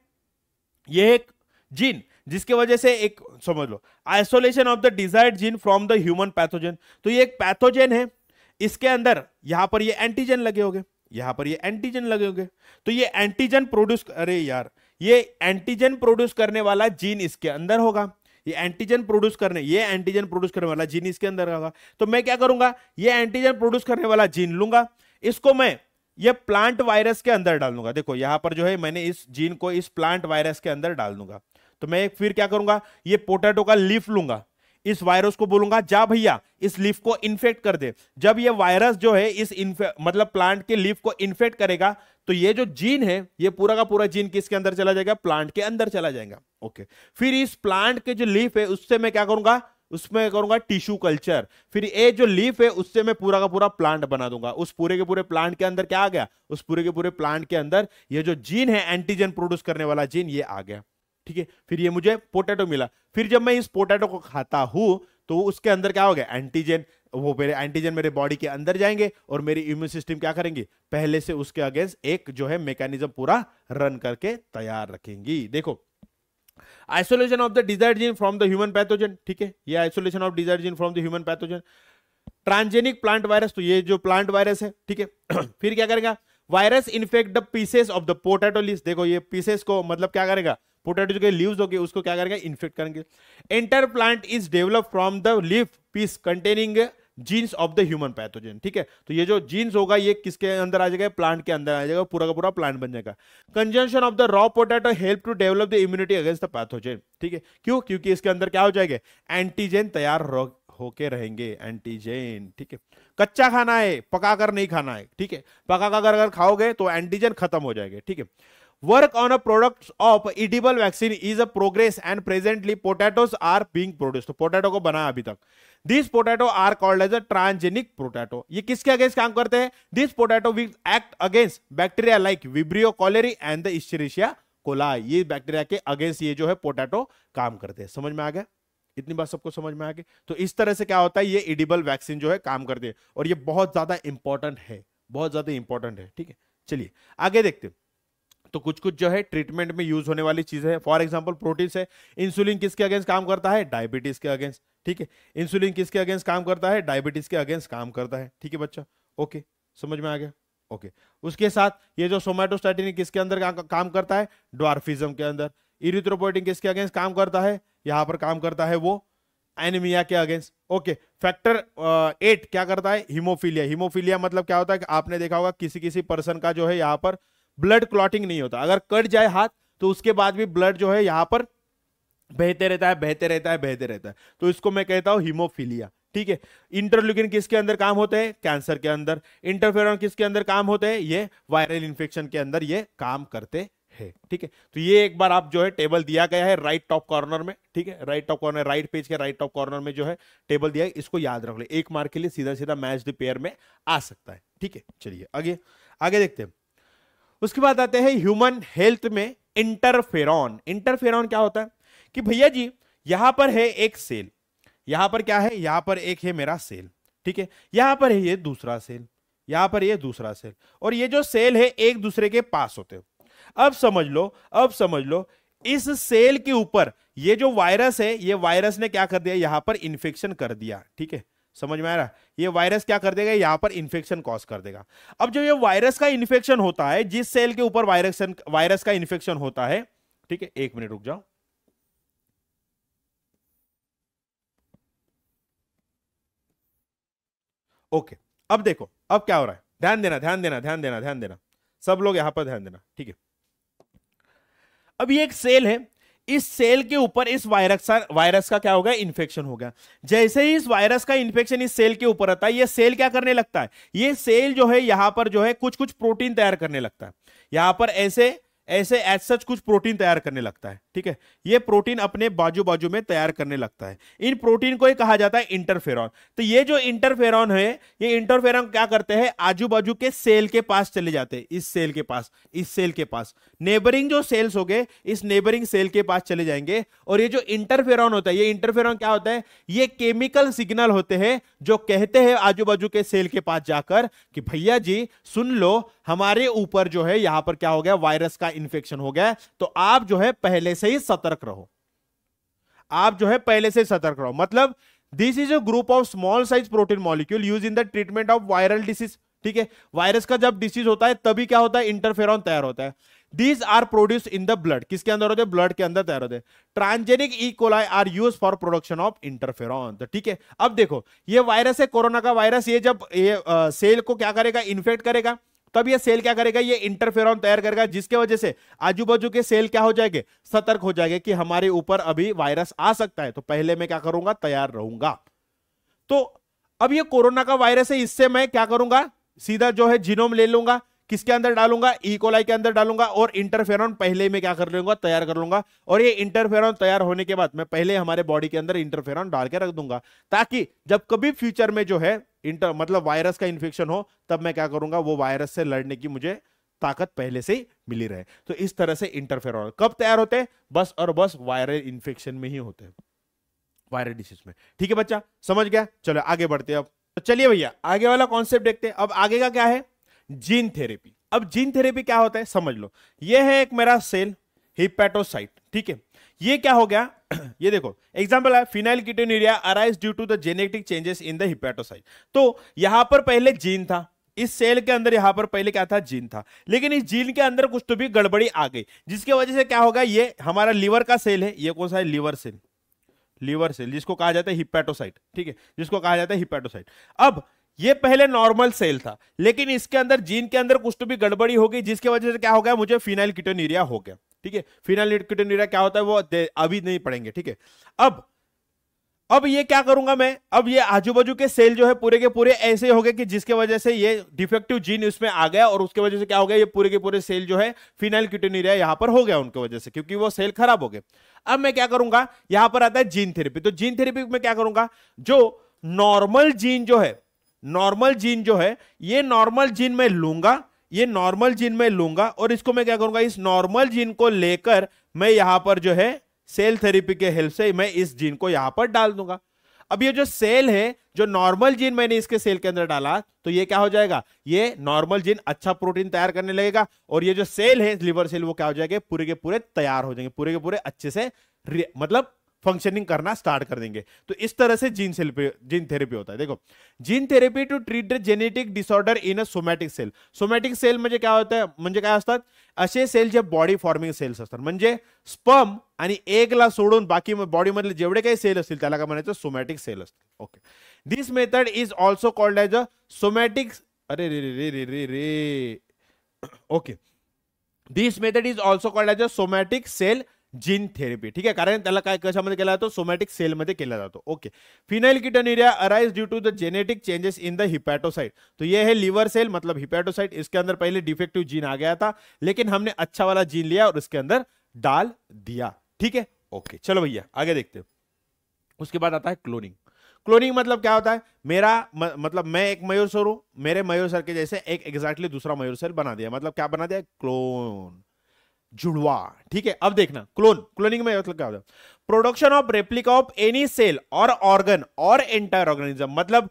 ये एक जीन जिसके वजह से एक, समझ लो isolation of the desired gene from the human pathogen तो ये एक पैथोजन है। इसके अंदर यहाँ पर ये एंटीजन लगे होंगे। यहाँ पर ये एंटीजन लगे होंगे। तो ये एंटीजन प्रोड्यूस अरे यार, ये एंटीजन प्रोड्यूस करने वाला जीन इसके अंदर होगा। ये एंटीजन प्रोड्यूस करने, ये एंटीजन प्रोड्यूस करने वाला जीन इसके अंदर होगा। तो मैं क्या करूँगा? ये एंटीजन प्रोड्यूस करने वाला जीन लूँगा। इसको मैं, ये प्लांट वायरस के अंदर डाल दूँगा। देखो, यहाँ पर जो है, मैंने इस जीन को इस प्लांट वायरस के अंदर डाल दूँगा। तो मैं फिर क्या करूँगा? ये पोटैटो का लीफ लूँगा। इस वायरस को बोलूँगा, जा भैया, इस लीफ को इन्फेक्ट कर दे। जब ये वायरस जो है, इस मतलब प्लांट के लीफ को इन्फेक्ट करेगा तो ये जो जीन है, ये पूरा का पूरा जीन किसके अंदर चला जाएगा? प्लांट के अंदर चला जाएगा। ओके फिर इस प्लांट के जो लीफ है, उससे मैं क्या करूँगा? उसमें करूँगा टिश्यू कल्चर फिर ये जो लीफ है, उससे मैं पूरा का पूरा प्लांट बना दूँगा। उस पूरे के पूरे प्लांट के अंदर क्या आ गया? उस पूरे के पूरे प्लांट के अंदर ये जो जीन है एंटीजन प्रोड्यूस करने वाला जीन ये आ गया। ठीक है? फिर ये मुझे पोटैटो मिला। फिर जब मैं इस पोटैटो को खाता हूँ तो उसके अंदर क्या हो गया एंटीजन वो मेरे एंटीजन मेरे बॉडी के अंदर जाएँगे और मेरी इम्यून सिस्टम क्या करेंगे? पहले से उसके अगेंस्ट एक जो है मैकेनिज्म पूरा रन करके तैयार रखेंगी। देखो isolation of the desire gene from the human pathogen ठीक है? ये isolation of desire gene from the human pathogen transgenic plant virus तो ये जो प्लांट वायरस है, ठीक है? फिर क्या करेगा? Virus infect the pieces of the potato leaves देखो, ये पीसेस को मतलब क्या करेगा? पोटैटो के लीव्स होगी, उसको क्या करेंगे? इन्फेक्ट करेंगे। Enter plant is develop from the leaf piece containing genes of the human pathogen ठीक है? तो ये जो जीन्स होगा, ये किसके अंदर आ जाएगा? प्लांट के अंदर आ जाएगा, पूरा का पूरा प्लांट बन जाएगा। Conjunction of the raw potato help to develop the immunity against the pathogen ठीक है? क्यों? क्योंकि इसके अंदर क्या हो जाएगा? एंटीजन तैयार होके रहेंगे एंटीजन ठीक है? कच्चा खाना है, पकाकर नहीं खाना है, ठीक है? पकाकर अगर खाओगे तो एंटीजन खत्म हो जाएगा, ठीक है? Work on a product of edible vaccine is a progress and presently potatoes are being produced. तो पोटैटो को बना अभी तक। This potato are called as a transgenic potato ये किसके अगेंस्ट काम करते हैं? This potato will act against bacteria like Vibrio cholerae and the Escherichia coli ये बैक्टीरिया के अगेंस्ट ये जो है पोटैटो काम करते हैं। समझ में आ गया? इतनी बात सबको समझ में आ गई? तो इस तरह से क्या होता है? ये इडिबल वैक्सीन जो है काम करते हैं। और ये बहुत ज़्यादा इंपॉर्टेंट है। बहुत ज़्यादा इंपॉर्टेंट है। ठीक है? चलिए, आगे देखते हैं। तो कुछ कुछ जो है ट्रीटमेंट में यूज़ होने वाली चीज़ें हैं। फॉर एग्ज़ाम्पल प्रोटीन है। इंसुलिन किसके अगेंस्ट काम करता है? डायबिटीज़ के अगेंस्ट ठीक है? इंसुलिन किसके अगेंस्ट काम करता है? डायबिटीज़ के अगेंस्ट काम करता है। ठीक है बच्चा? ओके समझ में आ गया? ओके उसके साथ ये जो सोमैटोस्टैटिन किसके अंदर का, काम करता है? ड्वार्फिज्म के अंदर। इरिथ्रोपोइटिन किसके अगेंस्ट काम करता है? यहाँ पर काम करता है वो एनिमिया के अगेंस्ट ओके फैक्टर एट क्या करता है? हीमोफीलिया हिमोफीलिया मतलब क्या होता है? कि आपने देखा होगा किसी किसी पर्सन का जो है यहाँ पर ब्लड क्लॉटिंग नहीं होता। अगर कट जाए हाथ तो उसके बाद भी ब्लड जो है यहाँ पर बहते रहता है, बहते रहता है, बहते रहता है। तो इसको मैं कहता हूँ हीमोफीलिया ठीक है? इंटरल्यूकिन किसके अंदर काम होते हैं? कैंसर के अंदर। इंटरफेरॉन किसके अंदर काम होते हैं? ये वायरल इंफेक्शन के अंदर ये काम करते हैं, ठीक है? तो ये एक बार आप जो है टेबल दिया गया है राइट टॉप कॉर्नर में, ठीक है? Right top corner right page के राइट टॉप कॉर्नर में जो है टेबल दिया है, इसको याद रख ले। एक मार्क के लिए सीधा सीधा मैच पेयर में आ सकता है, ठीक है? चलिए, आगे आगे देखते हैं। उसके बाद आते हैं ह्यूमन हेल्थ में इंटरफेरॉन इंटरफेरॉन क्या होता है? कि भैया जी, यहाँ पर है एक सेल यहाँ पर क्या है? यहाँ पर एक है मेरा सेल ठीक है? यहाँ पर है ये दूसरा सेल यहाँ पर ये दूसरा सेल और ये जो सेल है, एक दूसरे के पास होते हो. अब समझ लो, अब समझ लो, इस सेल के ऊपर ये जो वायरस है, ये वायरस ने क्या कर दिया? यहाँ पर इंफेक्शन कर दिया. ठीक है? समझ में आ रहा ये वायरस क्या कर देगा? यहाँ पर इन्फेक्शन कॉज कर देगा। अब जो ये वायरस का इन्फेक्शन होता है, जिस सेल के ऊपर वायरस वायरस का इंफेक्शन होता है, ठीक है, एक मिनट रुक जाओ। ओके, अब देखो, अब क्या हो रहा है? ध्यान देना ध्यान देना ध्यान देना ध्यान देना। सब लोग यहाँ पर ध्यान देना, ठीक है। अब ये एक सेल है इस सेल के ऊपर इस वायरस वायरस का क्या हो गया? इन्फेक्शन हो गया। जैसे ही इस वायरस का इन्फेक्शन इस सेल के ऊपर आता है, ये सेल क्या करने लगता है? ये सेल जो है, यहाँ पर जो है कुछ कुछ प्रोटीन तैयार करने लगता है। यहाँ पर ऐसे ऐसे एज सच कुछ प्रोटीन तैयार करने लगता है, ठीक है? ये प्रोटीन अपने बाजू बाजू में तैयार करने लगता है। इन प्रोटीन को ही कहा जाता है इंटरफेरॉन तो ये जो इंटरफेरॉन है, ये इंटरफेरॉन क्या करते हैं? आजू बाजू के सेल के पास चले जाते हैं, इस सेल के पास, इस सेल के पास। नेबरिंग जो सेल्स हो गए, इस नेबरिंग सेल के पास चले जाएँगे और ये जो इंटरफेरॉन होता है, ये इंटरफेरॉन क्या होता है? ये केमिकल सिग्नल होते हैं जो कहते हैं आजू बाजू के सेल के पास जाकर कि, भैया जी, सुन लो हमारे ऊपर जो है यहाँ पर क्या हो गया वायरस का इंफेक्शन हो गया तो आप जो है पहले से ही सतर्क रहो। आप जो है पहले से सतर्क रहो। मतलब this is a group of small size protein molecule use in the treatment of viral disease ठीक है? वायरस का जब डिसीज होता है तभी क्या होता है इंटरफेरॉन तैयार होता है। These are produce in the blood किसके अंदर होते हैं? ब्लड के अंदर तैयार होते हैं। Transgenic E coli are use for production of interferon तो ठीक है अब देखो ये वायरस है कोरोना का वायरस ये जब ये आ, सेल को क्या करेगा इन्फेक्ट करेगा। तब ये सेल क्या करेगा? ये इंटरफेरॉन तैयार करेगा, जिसके वजह से आजू बाजू के सेल क्या हो जाएँगे? सतर्क हो जाएँगे कि हमारे ऊपर अभी वायरस आ सकता है। तो पहले मैं क्या करूँगा? तैयार रहूँगा। तो अब ये कोरोना का वायरस है, इससे मैं क्या करूँगा? सीधा जो है जीनोम ले लूँगा। किसके अंदर डालूँगा? E coli e. के अंदर डालूँगा और इंटरफेरॉन पहले में क्या कर लूँगा? तैयार कर लूँगा। और ये इंटरफेरॉन तैयार होने के बाद मैं पहले हमारे बॉडी के अंदर इंटरफेरॉन डाल के रख दूँगा। ताकि जब कभी फ्यूचर में जो है इंटर मतलब वायरस का इन्फेक्शन हो, तब मैं क्या करूँगा? वो वायरस से लड़ने की मुझे ताकत पहले से ही मिली रहे। तो इस तरह से इंटरफेरॉन कब तैयार होते हैं? बस और बस वायरल इन्फेक्शन में ही होते हैं। वायरल डिसीज में। ठीक है बच्चा? समझ गया? चलो आगे बढ़ते हैं अब। तो चलिए भैया, आगे वाला कॉन्सेप्ट देखते हैं। अब आगे का क्या है? Gene therapy. अब जीन थेरेपी क्या होता है? समझ लो। ये है एक मेरा सेल हिपेटोसाइट ठीक है? ये क्या हो गया? ये देखो एग्जांपल है phenylketonuria arise due to the genetic changes in the hepatocyte तो यहाँ पर पहले जीन था। इस सेल के अंदर यहाँ पर पहले क्या था? जीन था। लेकिन इस जीन के अंदर कुछ तो भी गड़बड़ी आ गई, जिसकी वजह से क्या होगा? ये हमारा लीवर का सेल है। ये कौन सा है? लीवर सेल लीवर सेल जिसको कहा जाता है हिपेटोसाइट ठीक है? जिसको कहा जाता है हिपेटोसाइट अब ये पहले नॉर्मल सेल था, लेकिन इसके अंदर जीन के अंदर कुछ तो भी गड़बड़ी हो गई, जिसकी वजह से क्या हो गया, मुझे फिनाइल किटोनीरिया हो गया, ठीक है? फिनाइल किटोनीरिया क्या होता है, वो अभी नहीं पढ़ेंगे, ठीक है? अब अब ये क्या करूँगा मैं? अब ये आजू बाजू के सेल जो है, पूरे के पूरे ऐसे हो गए कि जिसके वजह से ये डिफेक्टिव जीन उसमें आ गया, और उसके वजह से क्या हो गया, ये पूरे के पूरे सेल जो है फिनाइल किटोनीरिया यहाँ पर हो गया उनकी वजह से, क्योंकि वो सेल खराब हो गए। अब मैं क्या करूँगा? यहाँ पर आता है जीन थेरेपी तो जीन थेरेपी में क्या करूँगा? जो नॉर्मल जीन जो है नॉर्मल जीन जो है, ये नॉर्मल जीन में लूँगा, ये नॉर्मल जीन में लूँगा और इसको मैं क्या करूँगा, इस नॉर्मल जीन को लेकर मैं यहाँ पर जो है, सेल थेरेपी के हेल्प से मैं इस जीन को यहाँ पर डाल दूँगा। अब ये जो सेल है, जो नॉर्मल जीन मैंने इसके सेल के अंदर डाला तो ये क्या हो जाएगा? ये नॉर्मल जीन अच्छा प्रोटीन तैयार करने लगेगा और ये जो सेल है, लिवर सेल, वो क्या हो जाएगा? पूरे के पूरे तैयार हो जाएँगे, पूरे के पूरे अच्छे से मतलब फंक्शनिंग करना स्टार्ट कर देंगे। तो इस तरह से जीन सेल जीन थेरेपी होता है। देखो gene therapy to treat the genetic disorder in a somatic cell somatic cell म्हणजे काय होतं म्हणजे काय असतात? असे सेल जे बॉडी फॉर्मिंग सेल्स असतात। म्हणजे स्पम आणि एगला सोडून बाकी बॉडीमधले जेवढे काही सेल असतील, त्याला काय म्हणायचं? सोमॅटिक सेल असतात okay this method is also called as a somatic अरे रे रे रे रे रे okay this method is also called as a somatic cell gene therapy ठीक आहे कारण त्याला काय कशामध्ये सोमॅटिक सेलमध्ये केला जातो. Okay phenylketonuria arise due to the genetic changes in the hepatocyte तो ये है लीवर सेल मतलब हिपैटोसाइट इसके अंदर पहले डिफेक्टिव जीन आ गया था लेकिन हमने अच्छा वाला जीन लिया और इसके अंदर डाल दिया। ठीक है? ओके चलो भैया आगे देखते उसके बाद आता है क्लोनिंग क्लोनिंग मतलब क्या होता है? मेरा म, मतलब मैं एक मयूर सर हूँ। मेरे मयूर सर के जैसे एक एग्जैक्टली दूसरा मयूर सर बना दिया। मतलब क्या बना दिया? क्लोन जुड़वा। ठीक है, अब देखना। क्लोन क्लोनिंग में मतलब क्या होता है? Production of replica of any cell और ऑर्गन और एंटायर ऑर्गेनिज्म मतलब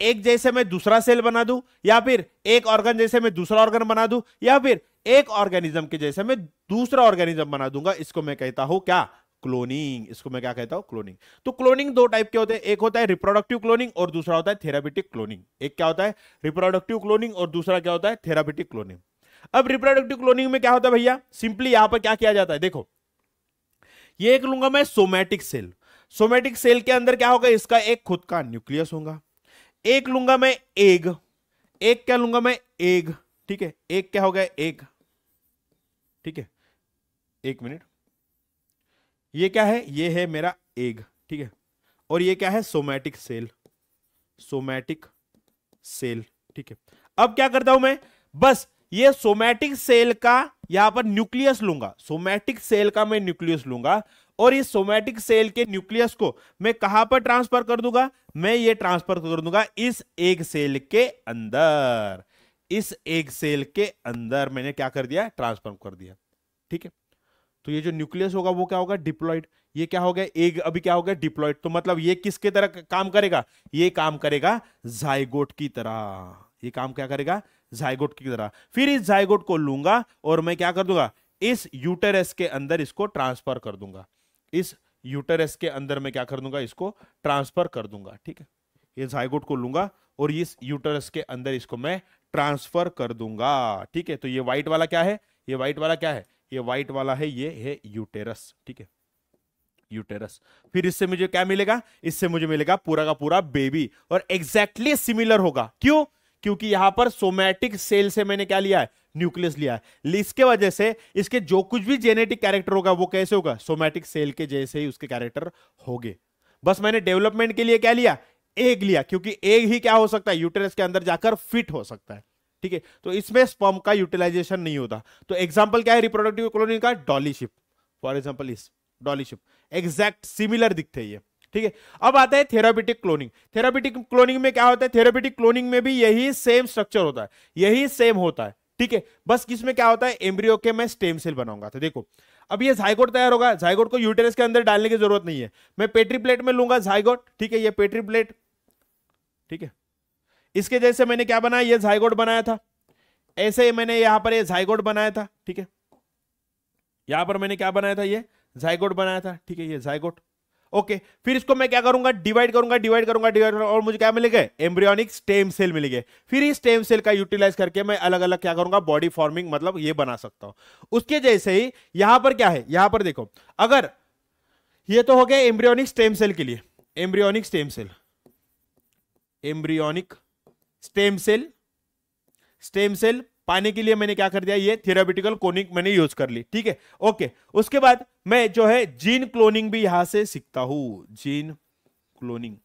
एक जैसे मैं दूसरा सेल बना दूँ, या फिर एक ऑर्गन जैसे मैं दूसरा ऑर्गन बना दूँ, या फिर एक ऑर्गेनिज्म के जैसे मैं दूसरा ऑर्गेनिज्म बना दूँगा, इसको मैं कहता हूँ क्या? क्लोनिंग इसको मैं क्या कहता हूँ? क्लोनिंग तो क्लोनिंग दो टाइप के होते हैं। एक होता है रिप्रोडक्टिव क्लोनिंग और दूसरा होता है थेरापिटिक क्लोनिंग एक क्या होता है? रिप्रोडक्टिव क्लोनिंग और दूसरा क्या होता है? थेरापिटिक क्लोनिंग अब रिप्रोडक्टिव क्लोनिंग में क्या होता है भैया? सिंपली यहाँ पर क्या किया जाता है? देखो, ये एक लूँगा मैं सोमैटिक सेल सोमैटिक सेल के अंदर क्या होगा? इसका एक खुद का न्यूक्लियस होगा। एक लूँगा मैं एग एक क्या लूँगा मैं एग ठीक है? एक क्या होगा एग ठीक है? एक मिनट। ये क्या है? ये है मेरा एग ठीक है? और ये क्या है? सोमैटिक सेल सोमैटिक सेल ठीक है? अब क्या करता हूँ मैं? बस ये सोमैटिक सेल का यहाँ पर न्यूक्लियस लूँगा। सोमैटिक सेल का मैं न्यूक्लियस लूँगा और इस सोमैटिक सेल के न्यूक्लियस को मैं कहाँ पर ट्रांसफ़र कर दूँगा? मैं ये ट्रांसफ़र कर दूँगा इस एक सेल के अंदर। इस एक सेल के अंदर मैंने क्या कर दिया? ट्रांसफ़र कर दिया। ठीक है? तो ये जो न्यूक्लियस होगा वो क्या होगा? डिप्लॉइड ये क्या हो गया? एक अभी क्या हो गया? डिप्लॉइड तो मतलब ये किसके तरह काम करेगा? ये काम करेगा जाइगोट की तरह। ये काम क्या करेगा? जायगोट की तरह। फिर इस जायगोट को लूँगा और मैं क्या कर दूँगा? इस यूटेरस के अंदर इसको ट्रांसफ़र कर दूँगा। इस यूटरस के अंदर मैं क्या कर दूँगा? इसको ट्रांसफ़र कर दूँगा, ठीक है? ये जाइगोट को लूँगा और इस यूटरस के अंदर इसको मैं ट्रांसफ़र कर दूँगा, ठीक है? तो ये व्हाइट वाला क्या है? ये व्हाइट वाला क्या है? ये व्हाइट वाला है, ये है यूटेरस ठीक है? यूटेरस फिर इससे मुझे क्या मिलेगा? इससे मुझे मिलेगा पूरा का पूरा बेबी और एग्जैक्टली exactly सिमिलर होगा। क्यों? क्योंकि यहाँ पर सोमैटिक सेल से मैंने क्या लिया है? न्यूक्लियस लिया है। इसके वजह से इसके जो कुछ भी जेनेटिक कैरेक्टर होगा, वो कैसे होगा? सोमैटिक सेल के जैसे ही उसके कैरेक्टर होंगे। बस मैंने डेवलपमेंट के लिए क्या लिया? एग लिया, क्योंकि एग ही क्या हो सकता है? यूटेरस के अंदर जाकर फिट हो सकता है। ठीक है? तो इसमें स्पर्म का यूटिलाइजेशन नहीं होता। तो एग्ज़ाम्पल क्या है? रिप्रोडक्टिव कॉलोनी का डॉलीशिप फॉर एग्ज़ाम्पल इस डॉलीशिप एग्जैक्ट सिमिलर दिखते ये। ठीक है? अब आता है थेरापिटिक क्लोनिंग थेरापिटिक क्लोनिंग में क्या होता है? थेरापिटिक क्लोनिंग में भी यही सेम स्ट्रक्चर होता है. यही सेम होता है. ठीक है? बस किसमें क्या होता है? एम्ब्रियो के मैं स्टेम सेल बनाऊँगा. तो देखो, अब ये झाइगोट तैयार होगा. झाइगोट को यूटेरस के अंदर डालने की ज़रूरत नहीं है. मैं पेट्री प्लेट में लूँगा झाइगोट ठीक है? ये पेट्री प्लेट ठीक है? इसके जैसे मैंने क्या बनाया? ये झाइगोट बनाया था. ऐसे मैंने यहाँ पर ये झाइगोट बनाया था. ठीक है? यहाँ पर मैंने क्या बनाया था? ये झाइगोट बनाया था. ठीक है? ये झाइगोट ओके, फिर इसको मैं क्या करूँगा? डिवाइड करूँगा डिवाइड करूँगा डिवाइड करूँगा, और मुझे क्या मिलेगा एम्ब्रियोनिक स्टेम सेल मिलेंगे फिर इस स्टेम सेल का यूटिलाइज करके मैं अलग अलग क्या करूँगा? बॉडी फॉर्मिंग मतलब ये बना सकता हूँ। उसके जैसे ही यहाँ पर क्या है? यहाँ पर देखो, अगर ये तो हो गया एम्ब्रियोनिक स्टेम सेल के लिए। Embryonic stem cell embryonic stem cell stem cell पाने के लिए मैंने क्या कर दिया? ये थेराबिटिकल क्लोनिंग मैंने यूज़ कर ली, ठीक है? ओके उसके बाद मैं जो है जीन क्लोनिंग भी यहाँ से सीखता हूँ। जीन क्लोनिंग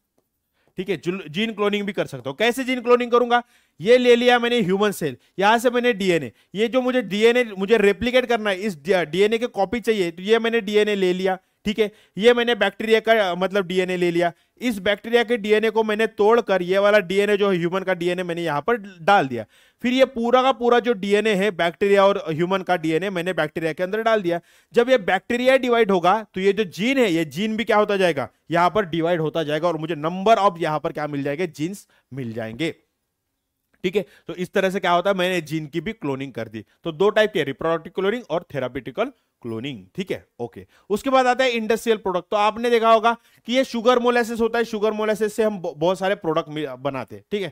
ठीक है? जीन क्लोनिंग भी कर सकता हूँ। कैसे जीन क्लोनिंग करूँगा? ये ले लिया मैंने ह्यूमन सेल यहाँ से मैंने डीएनए ये जो मुझे डीएनए मुझे रेप्लीकेट करना है, इस डीएनए के कॉपी चाहिए तो ये मैंने डीएनए ले लिया। ठीक है, ये मैंने बैक्टीरिया का मतलब डीएनए ले लिया। इस बैक्टीरिया के डीएनए को मैंने तोड़कर ये वाला डीएनए जो ह्यूमन का डीएनए मैंने यहाँ पर डाल दिया। फिर ये पूरा का पूरा जो डीएनए है बैक्टीरिया और ह्यूमन का डीएनए मैंने बैक्टीरिया के अंदर डाल दिया। जब ये बैक्टीरिया डिवाइड होगा तो ये जो जीन है, ये जीन भी क्या होता जाएगा? यहाँ पर डिवाइड होता जाएगा और मुझे नंबर ऑफ़ यहाँ पर क्या मिल जाएँगे? जीन्स मिल जाएँगे। ठीक है? तो इस तरह से क्या होता है? मैंने जीन की भी क्लोनिंग कर दी। तो दो टाइप की रिप्रोडक्टिव क्लोनिंग और थेरापिटिकल क्लोनिंग ठीक है? ओके उसके बाद आता है इंडस्ट्रियल प्रोडक्ट तो आपने देखा होगा कि ये शुगर मोलेसिस होता है। शुगर मोलेसिस से हम बहुत सारे प्रोडक्ट बनाते हैं, ठीक है?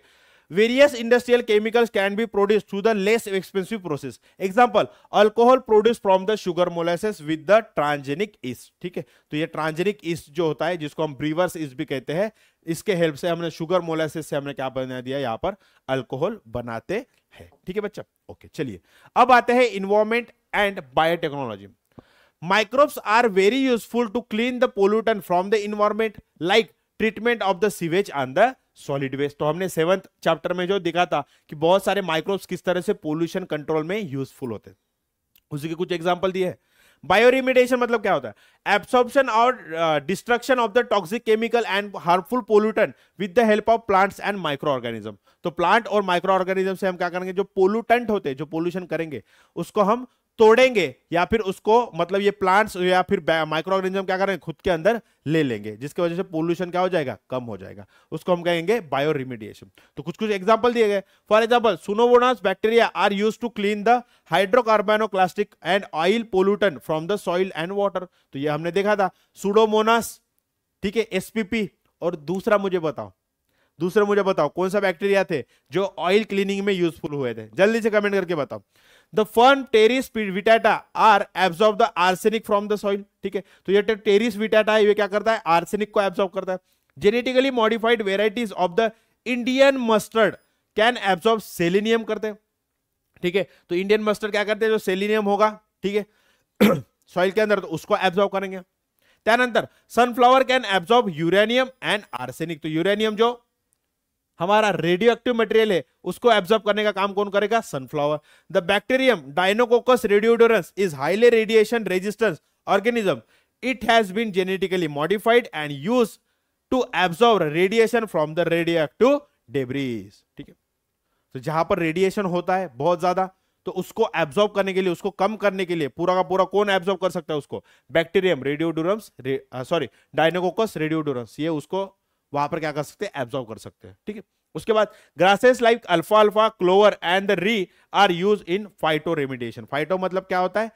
Various industrial chemicals can be produced through the less expensive process example alcohol produced from the sugar molasses with the transgenic yeast ठीक है तो ये ट्रांजेनिक ईस्ट जो होता है जिसको हम ब्रीवर्स ईस्ट भी कहते हैं इसके हेल्प से हमने शुगर मोलासिस से हमने क्या बना दिया यहाँ पर अल्कोहल बनाते हैं ठीक है बच्चा ओके चलिए अब आते हैं environment and biotechnology microbes are very useful to clean the pollutant from the environment like treatment of the sewage and the solid waste. तो हमने सेवंथ चैप्टर में जो दिखा था कि बहुत सारे माइक्रोब्स किस तरह से पोल्यूशन कंट्रोल में यूजफुल होते हैं। उसी के कुछ एग्जांपल दिए बायोरिमिडेशन मतलब क्या होता है? एब्सॉर्प्शन और destruction of the toxic chemical and harmful pollutant with the help of plants and microorganism तो प्लांट और माइक्रो ऑर्गेनिज्म से हम क्या करेंगे? जो पोल्यूटेंट होते हैं, जो पोल्यूशन करेंगे, उसको हम तोड़ेंगे या फिर उसको मतलब ये प्लांट्स या फिर माइक्रो ऑर्गेनिज्म क्या करेंगे, खुद के अंदर ले लेंगे, जिसकी वजह से पोल्यूशन क्या हो जाएगा, कम हो जाएगा। उसको हम कहेंगे बायो रिमीडिएशन तो कुछ कुछ एग्जांपल दिए गए। For example Pseudomonas bacteria are use to clean the hydrocarbonoclastic and oil pollutant from the soil and water तो ये हमने देखा था। सुडोमोनास ठीक है एसपीपी और दूसरा मुझे बताओ। दूसरा मुझे बताओ, कौन सा बैक्टीरिया थे जो ऑयल क्लीनिंग में यूजफुल हुए थे? जल्दी से कमेंट करके बताओ। The fern Pteris vittata are absorb the arsenic from the soil ठीक है? तो ये टेरिस विटाटा है, ये क्या करता है? आर्सेनिक को एब्सॉर्ब करता है। Genetically modified varieties of the Indian mustard can absorb selenium करते ठीक है? तो इंडियन मस्टर्ड क्या करते हैं? जो सेलिनियम होगा, ठीक है? सॉइल के अंदर तो उसको एब्सॉर्ब करेंगे। Sunflower can absorb uranium and arsenic तो यूरेनियम जो हमारा रेडियो एक्टिव मटेरियल है, उसको एब्जॉर्ब करने का काम कौन करेगा? Sunflower the bacterium Deinococcus radiodurans is highly radiation resistance organism it has been genetically modified and use to absorb radiation from the radioactive debris ठीक है? तो जहाँ पर रेडिएशन होता है बहुत ज़्यादा तो उसको एब्जॉर्ब करने के लिए, उसको कम करने के लिए पूरा का पूरा कौन एब्जॉर्ब कर सकता है उसको? बैक्टीरियम रेडियोडोरम्स सॉरी डायनोकोकस रेडियोडोरम्स ये उसको वहाँ पर क्या कर सकते हैं? एब्जॉर्व कर सकते हैं, ठीक है? उसके बाद ग्रासेस लाइक अल्फ़ा अल्फ़ा क्लोवर एंड द री are use in phytoremediation phyto मतलब क्या होता है?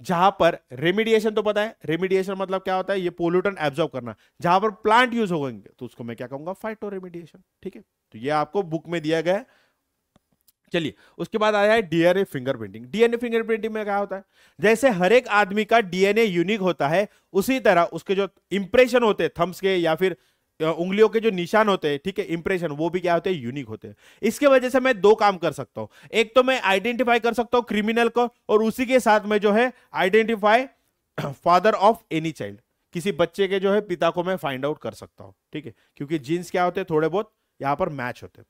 जहाँ पर रेमिडिएशन तो पता है? रेमिडिएशन मतलब क्या होता है? ये पोल्यूटन एब्जॉर्ब करना। जहाँ पर प्लांट यूज़ होंगे तो उसको मैं क्या कहूँगा? फाइटो रेमिडिएशन ठीक है? तो ये आपको बुक में दिया गया चलिए, उसके बाद आया है DNA fingerprinting DNA fingerprinting में क्या होता है? जैसे हर एक आदमी का डीएनए यूनिक होता है, उसी तरह उसके जो इंप्रेशन होते हैं थम्स के या फिर उंगलियों के जो निशान होते हैं, ठीक है इंप्रेशन वो भी क्या होते हैं यूनिक होते हैं। इसके वजह से मैं दो काम कर सकता हूँ। एक तो मैं आइडेंटिफाई कर सकता हूँ क्रिमिनल को, और उसी के साथ में जो है identify father of any child किसी बच्चे के जो है, पिता को मैं फाइंड आउट कर सकता हूँ, ठीक है? क्योंकि जीन्स क्या होते हैं, थोड़े बहुत यहाँ पर मैच होते हैं।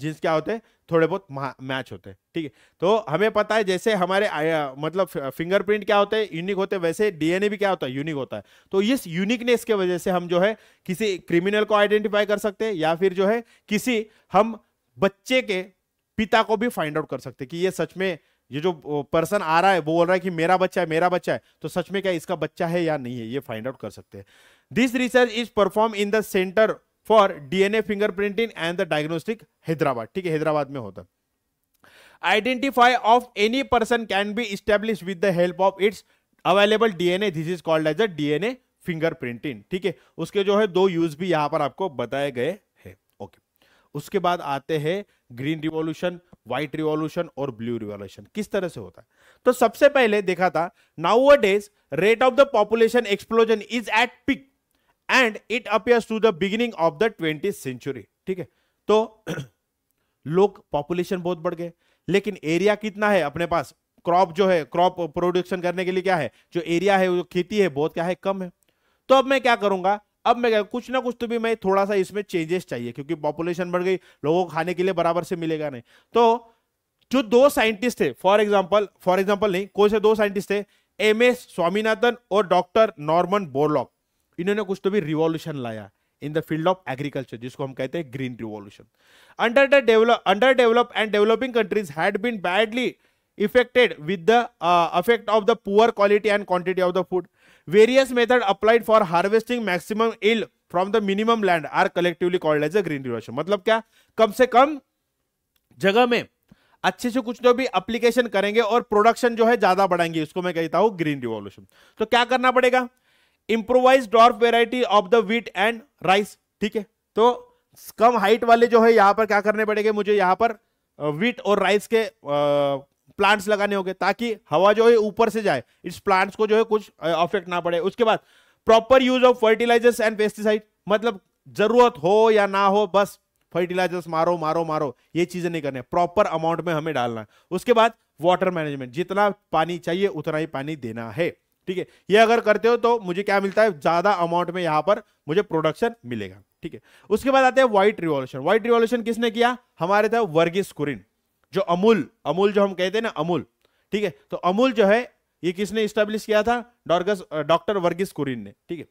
जीन्स क्या होते हैं? थोड़े बहुत मैच होते हैं ठीक है? तो हमें पता है जैसे हमारे आ, मतलब फिंगरप्रिंट क्या होते हैं? यूनिक होते हैं वैसे डीएनए भी क्या होता है? यूनिक होता है। तो इस यूनिकनेस के वजह से हम जो है किसी क्रिमिनल को आइडेंटिफाई कर सकते हैं या फिर जो है किसी हम बच्चे के पिता को भी फाइंड आउट कर सकते कि ये सच में ये जो पर्सन आ रहा है वो बोल रहा है कि मेरा बच्चा है मेरा बच्चा है तो सच में क्या इसका बच्चा है या नहीं है ये फाइंड आउट कर सकते हैं। This research is perform in the centre for DNA fingerprinting and the diagnostic Hyderabad ठीक है हैदराबाद में होता identify of any person can be establish with the help of its available DNA this is called as a DNA fingerprinting ठीक है, उसके जो है दो यूज़ भी यहाँ पर आपको बताए गए हैं। ओके उसके बाद आते हैं ग्रीन रिवॉल्यूशन व्हाइट रिवॉल्यूशन और ब्लू रिवॉल्यूशन किस तरह से होता है? तो सबसे पहले देखा था nowadays rate of the population explosion is at peak and it appears to the beginning of the twenty century ठीक है? तो लोग पॉपुलेशन बहुत बढ़ गए। लेकिन एरिया कितना है अपने पास? क्रॉप जो है क्रॉप प्रोडक्शन करने के लिए क्या है? जो एरिया है, जो खेती है, बहुत क्या है? कम है। तो अब मैं क्या करूँगा? अब मैं क्या, कुछ ना कुछ तो भी मैं थोड़ा सा इसमें चेंजेस चाहिए, क्योंकि पॉपुलेशन बढ़ गई, लोगों को खाने के लिए बराबर से मिलेगा नहीं। तो जो दो साइंटिस्ट थे फॉर एग्ज़ाम्पल फॉर एग्ज़ाम्पल नहीं, कौन से दो साइंटिस्ट थे? एम एस स्वामीनाथन और डॉक्टर नॉर्मन बोरलॉक इन्होंने कुछ तो भी रिवॉल्यूशन लाया in the field of agriculture जिसको हम कहते हैं green revolution under the develop under develop and developing countries had been badly affected with the affect of the poor quality and quantity of the food various method applied for harvesting maximum yield from the minimum land are collectively called as a green revolution मतलब क्या? कम से कम जगह में अच्छे से कुछ तो भी अप्लीकेशन करेंगे और प्रोडक्शन जो है ज़्यादा बढ़ाएँगे, इसको मैं कहता हूँ ग्रीन रिवॉल्यूशन तो क्या करना पड़ेगा? Improvise dwarf variety of the wheat and rice ठीक है? तो कम हाइट वाले जो है, यहाँ पर क्या करने पड़ेंगे? मुझे यहाँ पर वीट और राइस के प्लांट्स लगाने होंगे, ताकि हवा जो है ऊपर से जाए। इस प्लांट्स को जो है कुछ अफेक्ट ना पड़े। उसके बाद proper use of fertilizers and pesticide मतलब ज़रूरत हो या ना हो, बस फर्टिलाइजर्स मारो मारो मारो। ये चीज़ें नहीं करने। प्रॉपर अमाउंट में हमें डालना है। उसके बाद वाटर मैनेजमेंट जितना पानी चाहिए, उतना ही पानी देना है। ठीक है? ये अगर करते हो तो मुझे क्या मिलता है? ज़्यादा अमाउंट में यहाँ पर मुझे प्रोडक्शन मिलेगा, ठीक है? उसके बाद आते हैं व्हाइट रिवॉल्यूशन व्हाइट रिवॉल्यूशन किसने किया? हमारे था वर्गीस कुरिन, जो अमूल अमूल जो हम कहते हैं ना, अमूल, ठीक है? तो अमूल जो है, ये किसने स्टैब्लिश किया था? डॉर्गस डॉक्टर वर्गीस कुरिन ने, ठीक है?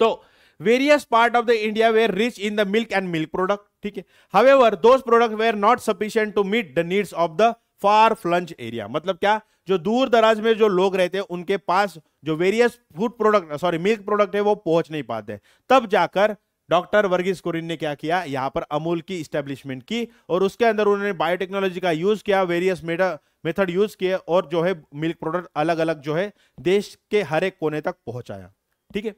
तो various part of the India were rich in the milk and milk product ठीक है? However those product were not sufficient to meet the needs of the far flung area मतलब क्या? जो दूर दराज में जो लोग रहते हैं, उनके पास जो various food product sorry milk product है, वो पहुँच नहीं पाते। तब जाकर डॉक्टर वर्गीस कुरिन ने क्या किया? यहाँ पर अमूल की स्टेब्लिशमेंट की और उसके अंदर उन्होंने बायोटेक्नोलॉजी का यूज़ किया वेरियस मेथड यूज़ किए और जो है मिल्क प्रोडक्ट अलग अलग जो है देश के हर एक कोने तक पहुँचाया। ठीक है?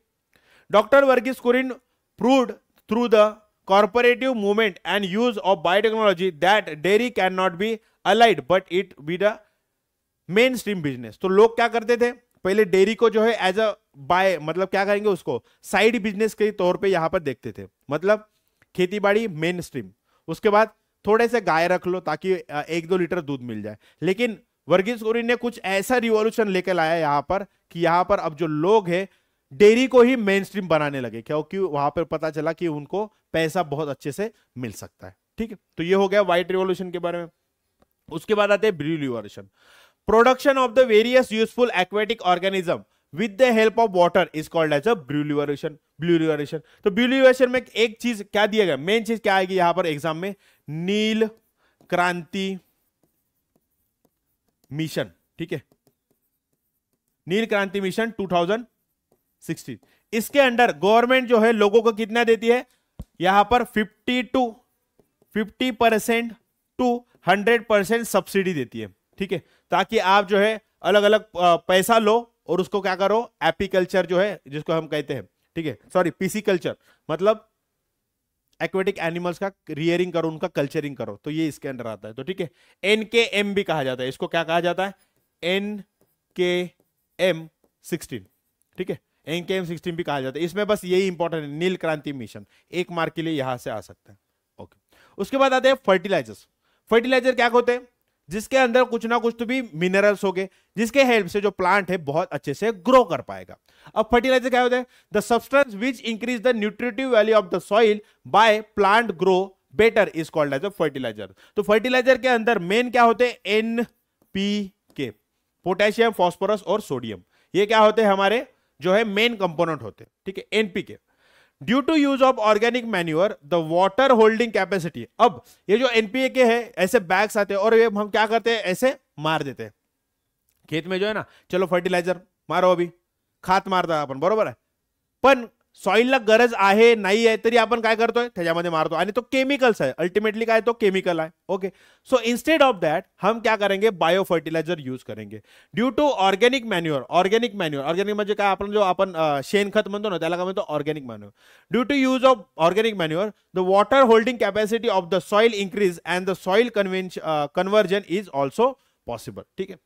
Doctor Verghese Kurien proved through the cooperative movement and use of biotechnology that dairy can not be allied but it be the main stream business तो लोग क्या करते थे? पहले डेयरी को जो है एज अ बाय मतलब क्या करेंगे उसको? साइड बिज़नेस के तौर पे यहाँ पर देखते थे। मतलब खेती बाड़ी मेन स्ट्रीम उसके बाद थोड़े से गाय रख लो ताकि एक दो लीटर दूध मिल जाए। लेकिन वर्गीस कुरी ने कुछ ऐसा रिवॉल्यूशन लेकर लाया यहाँ पर कि यहाँ पर अब जो लोग हैं डेयरी को ही मेन स्ट्रीम बनाने लगे, क्योंकि वहाँ पर पता चला कि उनको पैसा बहुत अच्छे से मिल सकता है। ठीक है तो ये हो गया व्हाइट रिवॉल्यूशन के बारे में। उसके बाद आते हैं blue revolution Production of the various useful aquatic organism with of help is called as a as a blue revolution blue revolution तो ब्लूरिवरेशन में एक चीज़ क्या दिया गया? मेन चीज़ क्या आएगी यहाँ पर एग्ज़ाम में? नील क्रांति मिशन। ठीक है, नील क्रांति मिशन 2016 इसके अंडर गवर्नमेंट जो है लोगों को कितना देती है? यहाँ पर 50 to 50 percent to 100 percent subsidy देती है, ठीक है? ताकि आप जो है अलग अलग पैसा लो और उसको क्या करो? एपीकल्चर जो है, जिसको हम कहते हैं, ठीक है? सॉरी पीसी कल्चर मतलब एक्वेटिक एनिमल्स का रियरिंग करो, उनका कल्चरिंग करो तो ये इसके अंडर आता है तो ठीक है? एन के एम भी कहा जाता है, इसको क्या कहा जाता है? एन के एम सिक्सटीन ठीक है? एन के एम सिक्सटीन भी कहा जाता है। इसमें बस यही इंपॉर्टेंट है नील क्रांति मिशन। एक मार्क के लिए यहाँ से आ सकता है। ओके उसके बाद आते हैं फर्टिलाइजर्स फर्टिलाइज़र क्या होते हैं? जिसके अंदर कुछ ना कुछ तो भी मिनरल्स हो गए जिसके हेल्प से जो प्लांट है, बहुत अच्छे से ग्रो कर पाएगा। अब फर्टिलाइज़र क्या होता है? The substance which increase the nutritive value of the soil by plant grow better is called as a fertilizer तो फर्टिलाइज़र के अंदर मेन क्या होते हैं? N P K potassium phosphorus और सोडियम ये क्या होते हैं हमारे जो है मेन कंपोनेंट होते हैं, ठीक है NPK due to use of organic manure the water holding capacity अब ये जो एनपीए के है, ऐसे बैग्स आते हैं, और ये हम क्या करते हैं, ऐसे मार देते हैं। खेत में जो है ना, चलो फर्टिलाइज़र मारो अभी, खाद मारता अपन, बरबर है? पण सॉइलला गरज आहे, नाही आहे, तरी आपण काय करतोय? त्याच्यामध्ये मारतो. आणि तो केमिकल्स आहे. अल्टिमेटली काय तो केमिकल आहे. Okay so instead of that हम क्या करेंगे? बायो फर्टिलायझर यूज़ करेंगे. Due to organic manure organic manure organic म्हणजे काय? आपण जो आपण शेणखत म्हणतो ना, त्याला काय म्हणतो? Organic manure due to use of organic manure the water holding capacity of the soil increase and the soil conversion is also possible ठीक है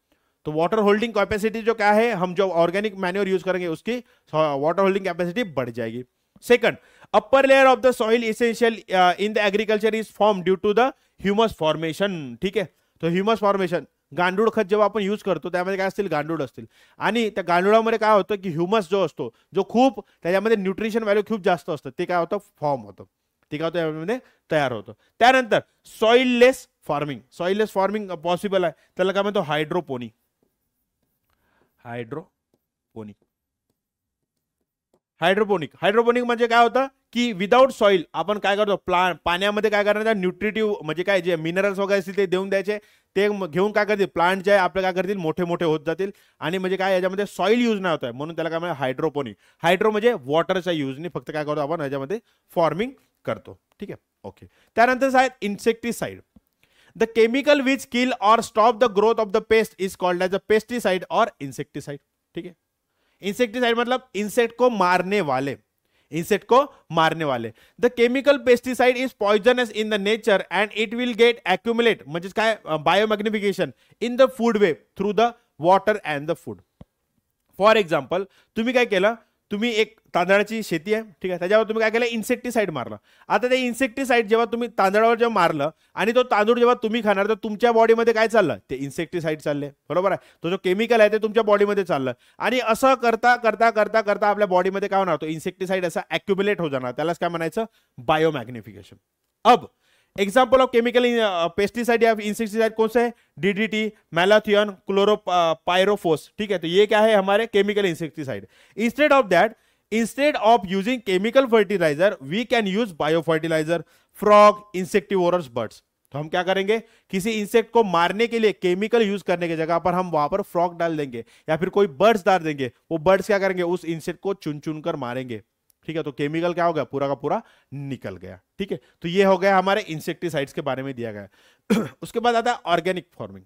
तो वाटर होल्डिंग कैपेसिटी जो क्या है, हम जो ऑर्गेनिक मैन्योर यूज़ करेंगे, उसकी वाटर होल्डिंग कैपेसिटी बढ़ जाएगी। Second upper layer of the soil essential in the agriculture is form due to the humus formation ठीक आहे तो ह्युमस फॉर्मेशन गांडूळ खत जेव्हा आपण यूज़ करतो, त्यामध्ये काय असतील? गांडूळ असतील. आणि त्या गांडुळामध्ये काय होतं की ह्युमस जो असतो, जो खूप, त्याच्यामध्ये न्यूट्रिशन व्हॅल्यू खूप जास्त असतं, ते काय होतं? फॉर्म होतं. ते काय होतं? यामध्ये तयार होतं. त्यानंतर soilless farming soilless farming possible आहे. त्याला काय म्हणतो? हायड्रोपोनिक. हायड्रोपोनिक. हायड्रोपोनिक म्हणजे काय होतं की विदाऊट सॉइल आपण काय करतो? प्लांट पाण्यामध्ये काय करणार न्यूट्रिटिव्ह म्हणजे काय जे मिनरल्स वगैरे असतील ते देऊन द्यायचे. ते घेऊन काय करतील? प्लांट जे आहे आपले काय करतील? मोठे मोठे होत जातील. आणि म्हणजे काय याच्यामध्ये सॉइल यूज नाही होत आहे. म्हणून त्याला काय म्हणजे हायड्रोपोनिक हायड्रो म्हणजे वॉटरचा यूजने फक्त काय करतो आपण? याच्यामध्ये फॉर्मिंग करतो. ठीक आहे? ओके त्यानंतर आहेत insecticide the chemical which kill or stop the growth of the pest is called as a pesticide or insecticide ठीक है? इंसेक्टिसाइड मतलब इंसेक्ट को मारने वाले। इंसेक्ट को मारने वाले। The chemical pesticide is poisonous in the nature and it will get accumulate म्हणजे काय biomagnification in the food way through the water and the food for example तुम्ही काय केलं? तुम्ही एक तांदळाची शेती आहे ठीक आहे? त्याच्यावर तुम्ही काय केलं? इन्सेक्टिसाईड मारलं. आता ते इन्सेक्टिसाईड जेव्हा तुम्ही तांदळावर जेव्हा मारलं आणि तो तांदूळ जेव्हा तुम्ही खाणार तर तुमच्या बॉडीमध्ये काय चाललं? ते इन्सेक्टिसाईड चालले. बरोबर आहे? तो जो केमिकल आहे ते तुमच्या बॉडीमध्ये चाललं. आणि असं करता करता करता करता आपल्या बॉडीमध्ये काय होणार? तो इन्सेक्टिसाईड असा ॲक्युमुलेट हो जाणार. त्यालाच काय म्हणायचं? बायोमॅग्निफिकेशन. अब एक्झाम्पल ऑफ केमिकल पेस्टिसाइड या इंसेक्टिसाइड कौन से है? डीडीटी मैलाथियन क्लोरो पायरोफोस ठीक है तो ये क्या है हमारे chemical insecticide instead of that of using chemical fertilizer we can use bio fertilizer frog insectivorous birds तो हम क्या करेंगे? किसी इंसेक्ट को मारने के लिए केमिकल यूज़ करने की जगह पर हम वहाँ पर फ्रॉग डाल देंगे या फिर कोई बर्ड्स डाल देंगे। वो बर्ड्स क्या करेंगे? उस इंसेक्ट को चुन चुन कर मारेंगे। ठीक है? तो केमिकल क्या हो गया? पूरा का पूरा निकल गया। ठीक है? तो ये हो गया हमारे इंसेक्टिसाइड्स के बारे में दिया गया। उसके बाद आता है ऑर्गेनिक फ़ार्मिंग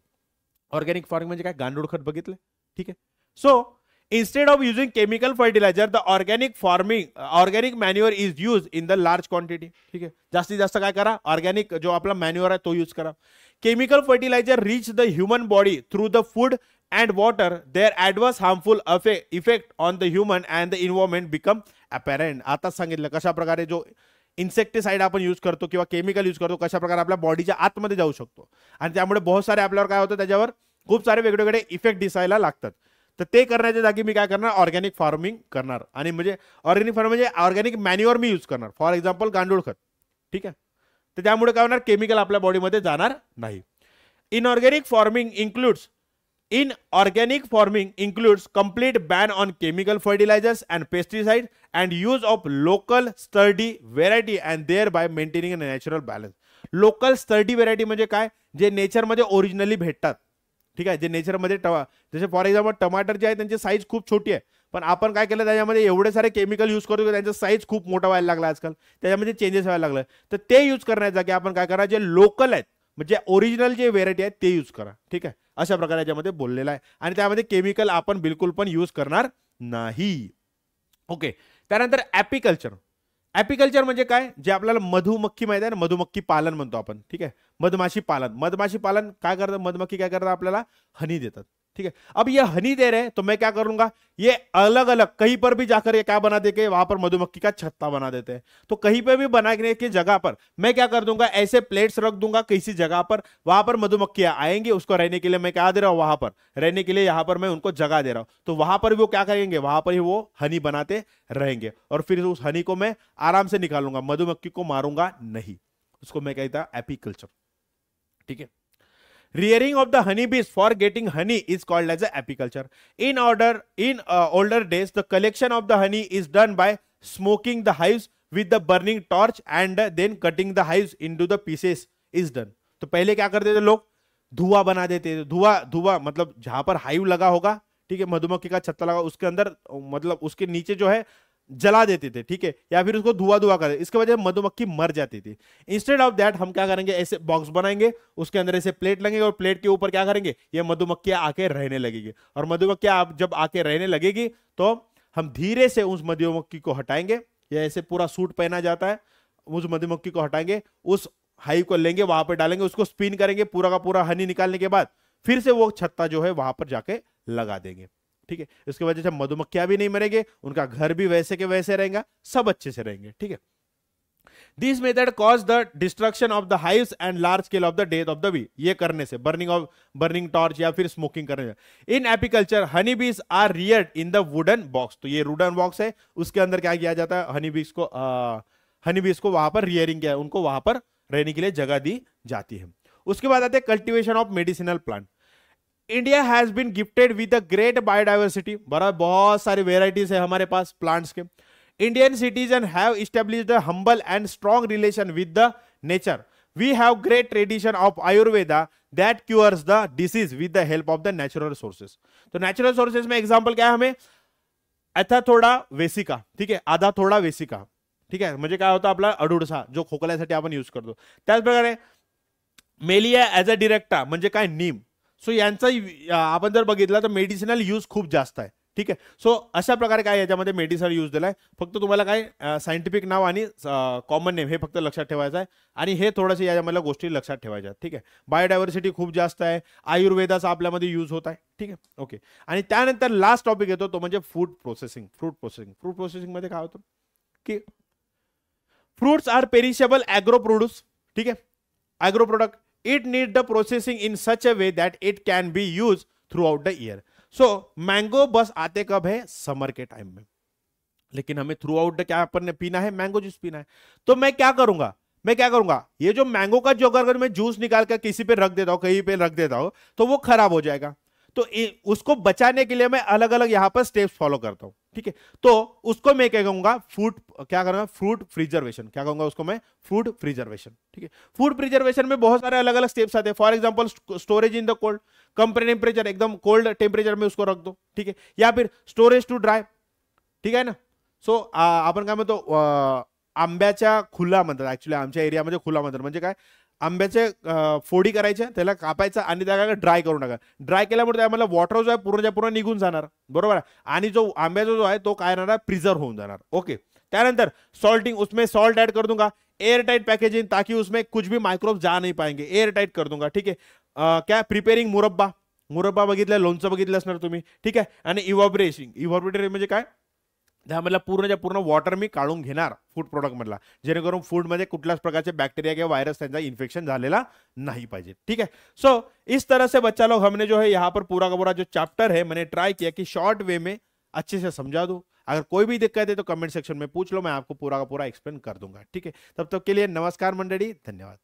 ऑर्गेनिक फ़ार्मिंग म्हणजे काय? गांडूळ खत बघितलं ठीक है? सो instead of using chemical fertilizer the organic farming uh, organic manure is used in the large quantity. ठीक आहे? जास्तीत जास्त काय करा? ऑर्गॅनिक जो आपला मॅन्युअर आहे तो यूज करा. Chemical fertilizer reach the human body through the food and water their adverse harmful effect on the human and the environment become apparent आताच सांगितलं कशा प्रकारे जो इन्सेक्टिसाइड आपण यूज करतो किंवा केमिकल यूज करतो कशा प्रकारे आपल्या बॉडीच्या आतमध्ये जाऊ शकतो. आणि त्यामुळे बहुत सारे आपल्यावर काय होतं? त्याच्यावर खूप सारे वेगवेगळे इफेक्ट दिसायला लागतात. तर ते करण्याच्या जागी मी काय करणार? ऑर्गॅनिक फार्मिंग करणार. आणि म्हणजे ऑर्गॅनिक फार्मिंग म्हणजे ऑर्गॅनिक मॅन्युअर मी यूज करणार. फॉर एक्झाम्पल गांडूळ खत. ठीक आहे? तर त्यामुळे काय होणार? केमिकल आपल्या बॉडीमध्ये जाणार नाही. Inorganic farming includes in organic farming includes complete ban on chemical fertilizers and pesticide and use of local sturdy variety and thereby maintaining a natural balance local sturdy variety म्हणजे काय? जे नेचरमध्ये ओरिजिनली भेटतात. ठीक आहे जे नेचरमध्ये टवा जसे फॉर एक्झाम्पल टमाटर जे आहे त्यांची साईज खूप छोटी आहे. पण आपण काय केलं त्याच्यामध्ये एवढे सारे केमिकल यूज करतो की त्यांचा साईज खूप मोठा व्हायला लागला आजकाल. त्याच्यामध्ये चेंजेस व्हायला लागलं. तर ते यूज करण्याचा की आपण काय करा जे लोकल आहेत म्हणजे ओरिजिनल जे व्हेरायटी आहेत ते यूज करा. ठीक आहे? अशा प्रकारे याच्यामध्ये बोललेलं आहे. आणि त्यामध्ये केमिकल आपण बिलकुल पण यूज करणार नाही. ओके. त्यानंतर ॲपिकल्चर ॲपिकल्चर म्हणजे काय? जे आपल्याला मधुमक्खी माहिती आहे ना मधुमक्खी पालन म्हणतो आपण. ठीक आहे? मधमाशी पालन. मधमाशी पालन काय करतं? मधमक्खी काय करतात आपल्याला हनी देतात. ठीक है? अब ये हनी दे रहे हैं तो मैं क्या करूँगा? ये अलग अलग कहीं पर भी जाकर ये क्या बना देंगे वहाँ पर मधुमक्खी का छत्ता बना देते हैं। तो कहीं पर भी बनाने की जगह पर, मैं क्या कर दूँगा? ऐसे प्लेट्स रख दूँगा किसी जगह पर, वहाँ पर मधुमक्खियाँ आएँगी, उसको रहने के लिए मैं क्या दे रहा हूँ? वहाँ पर। रहने के लिए यहाँ पर मैं उनको जगह दे रहा हूँ। तो वहाँ पर भी वो क्या करेंगे? वहाँ पर ही वो हनी बनाते रहेंगे। और फिर उस हनी को मैं आराम से निकालूँगा मधुमक्खी को मारूँगा नहीं। उसको मैं कहता एपीकल्चर ठीक है? Rearing of the honeybees for getting honey is called as apiculture in order in uh, older days the collection of the honey is done by smoking the hives with the burning torch and then cutting the hives into the pieces is done तो पहले क्या करते थे लोग धुआँ बना देते थे धुआँ धुआँ मतलब जहाँ पर हाइव लगा होगा ठीक है मधुमक्खी का छत्ता लगा उसके अंदर मतलब उसके नीचे जो है जला देते थे, ठीक है? या फिर उसको धुआँ धुआँ कर, इसके वजह मधुमक्खी मर जाती थी। इंस्टेड ऑफ़ दैट हम क्या करेंगे? ऐसे बॉक्स बनाएँगे, उसके अंदर ऐसे प्लेट लगेंगे और प्लेट के ऊपर क्या करेंगे? ये मधुमक्खियाँ आके रहने लगेगी। और मधुमक्खियाँ आप जब आके रहने लगेगी तो हम धीरे से उस मधुमक्खी को हटाएँगे। या ऐसे पूरा सूट पहना जाता है। उस मधुमक्खी को हटाएँगे, उस हाई को लेंगे, वहाँ पर डालेंगे, उसको स्पिन करेंगे, पूरा का पूरा हनी निकालने के बाद, फिर से वो छत्ता जो है वहाँ पर जाके लगा देंगे। ठीक है? इसकी वजह से मधुमक्खियाँ भी नहीं मरेंगे, उनका घर भी वैसे के वैसे रहेगा, सब अच्छे से रहेंगे, ठीक है? This method cause the destruction of the hives and large scale of the death of the bee ये करने से बर्निंग ऑफ़ बर्निंग टॉर्च या फिर स्मोकिंग करने से। In apiculture honey bees are reared in the wooden box तो ये वुडन बॉक्स है, उसके अंदर क्या किया जाता है? हनी बीज को हनी बीज को वहाँ पर रियरिंग किया, उनको वहाँ पर रहने के लिए जगह दी जाती है। उसके बाद आते हैं cultivation of medicinal plant India has been gifted with a great biodiversity बड़ा बहुत सारी वेराइटीज है हमारे पास प्लांट्स के। Indian citizen have establish the humble and strong relation with the nature we have great tradition of Ayurveda that cures the disease with the help of the natural sources तो नेचुरल सोर्सेस में एग्ज़ाम्पल क्या है हमें? अथा थोडा वेसिका, ठीक आहे आधा थोडा वेसिका, ठीक आहे म्हणजे काय होतं आपला अडुडसा, जो खोकल्यासाठी आपण यूज़ करतो। त्याच प्रकारे मेलिया ॲज अ डिरेक्टा काय? नीम. सो यांचा आपण जर बघितलं तर मेडिसिनल यूज खूप जास्त आहे. ठीक आहे? सो अशा प्रकारे काय याच्यामध्ये मेडिसिनल यूज दिलाय. फक्त तुम्हाला काय सायंटिफिक नाव आणि कॉमन नेम हे फक्त लक्षात ठेवायचं आहे. आणि हे थोडंसं याच्यामधल्या गोष्टी लक्षात ठेवायच्या ठीक आहे? बायोडायव्हर्सिटी खूप जास्त आहे. आयुर्वेदाचा आपल्यामध्ये यूज होत आहे. ठीक आहे? ओके आणि त्यानंतर लास्ट टॉपिक येतो तो म्हणजे food processing fruit processing fruit प्रोसेसिंगमध्ये काय होतं? की fruits are perishable agro produce ठीक आहे? Agro product it need the processing in such a way that it can be used throughout the year. So mango बस आते कब है? समर के टाइम में। लेकिन हमें थ्रू आउट क्या अपन ने पीना है? मैंगो जूस पीना है। तो मैं क्या करूँगा? मैं क्या करूँगा? ये जो मैंगो का जो अगर मैं जूस निकाल कर किसी पे रख देता हूँ, कहीं पे रख देता हूँ तो वो खराब हो जाएगा। तो उसको बचाने के लिए मैं अलग अलग यहाँ पर स्टेप्स फॉलो करता हूँ। ठीक है? तो उसको मैं क्या कहूँगा? फ़ूड क्या करूँगा? फ्रूट फ्रीजर्वेशन क्या कहूँगा उसको मैं? फ़ूड फ्रीजर्वेशन ठीक है? फ़ूड फ्रीजर्वेशन में बहुत सारे अलग अलग स्टेप्स आते हैं। For example storage in the cold come temperature एकदम कोल्ड टेम्परेचर में उसको रख दो। ठीक है? या फिर स्टोरेज टू ड्राई ठीक आहे ना? सो आपण काय म्हणतो आंब्याच्या खुला म्हणतात ऍक्च्युली आमच्या एरियामध्ये खुला काय? आंब्याचे फोडी करायच्या त्याला कापायचं आणि त्याला ड्राय करू नका. ड्राय केल्यामुळे त्यामध्ये वॉटर जो आहे पूर्णच्या पूर्ण निघून जाणार. बरोबर आणि जो आंब्याचा जो आहे तो काय राहणार प्रिझर्व होऊन जाणार. ओके त्यानंतर सॉल्टिंग उसमें सॉल्ट ऐड कर दूंगा. एयर टाइट पैकेजिंग ताकि उसमें कुछ भी माइक्रोब जा नहीं पाएंगे. एयर टाइट कर दूंगा. ठीक आहे क्या प्रिपेरिंग मुरब्बा? मुरब्बा बघितलं लोणचं बघितलं असणार तुम्ही. ठीक आहे आणि इव्हॉबरेशिंग इव्हॉबरेटर म्हणजे काय? त्यामधला पूर्णच्या पूर्ण वॉटर मी काढून घेणार फ़ूड प्रोडक्ट मधला. जेणेकरून फूडमध्ये कुठल्याच प्रकारचे बॅक्टेरिया किंवा वायरस इन्फेक्शन नहीं पाहिजे. ठीक है सो so, इस तरह से बच्चा लोग हमने जो है यहाँ पर पूरा का पूरा जो चैप्टर है मैंने ट्राई किया कि शॉर्ट वे में अच्छे से समझा दूँ। अगर कोई भी दिक्कत है तो कमेंट सेक्शन में पूछ लो मैं आपको पूरा का पूरा एक्सप्लेन कर दूँगा। ठीक है? तब तक तो के लिए नमस्कार मंडली धन्यवाद।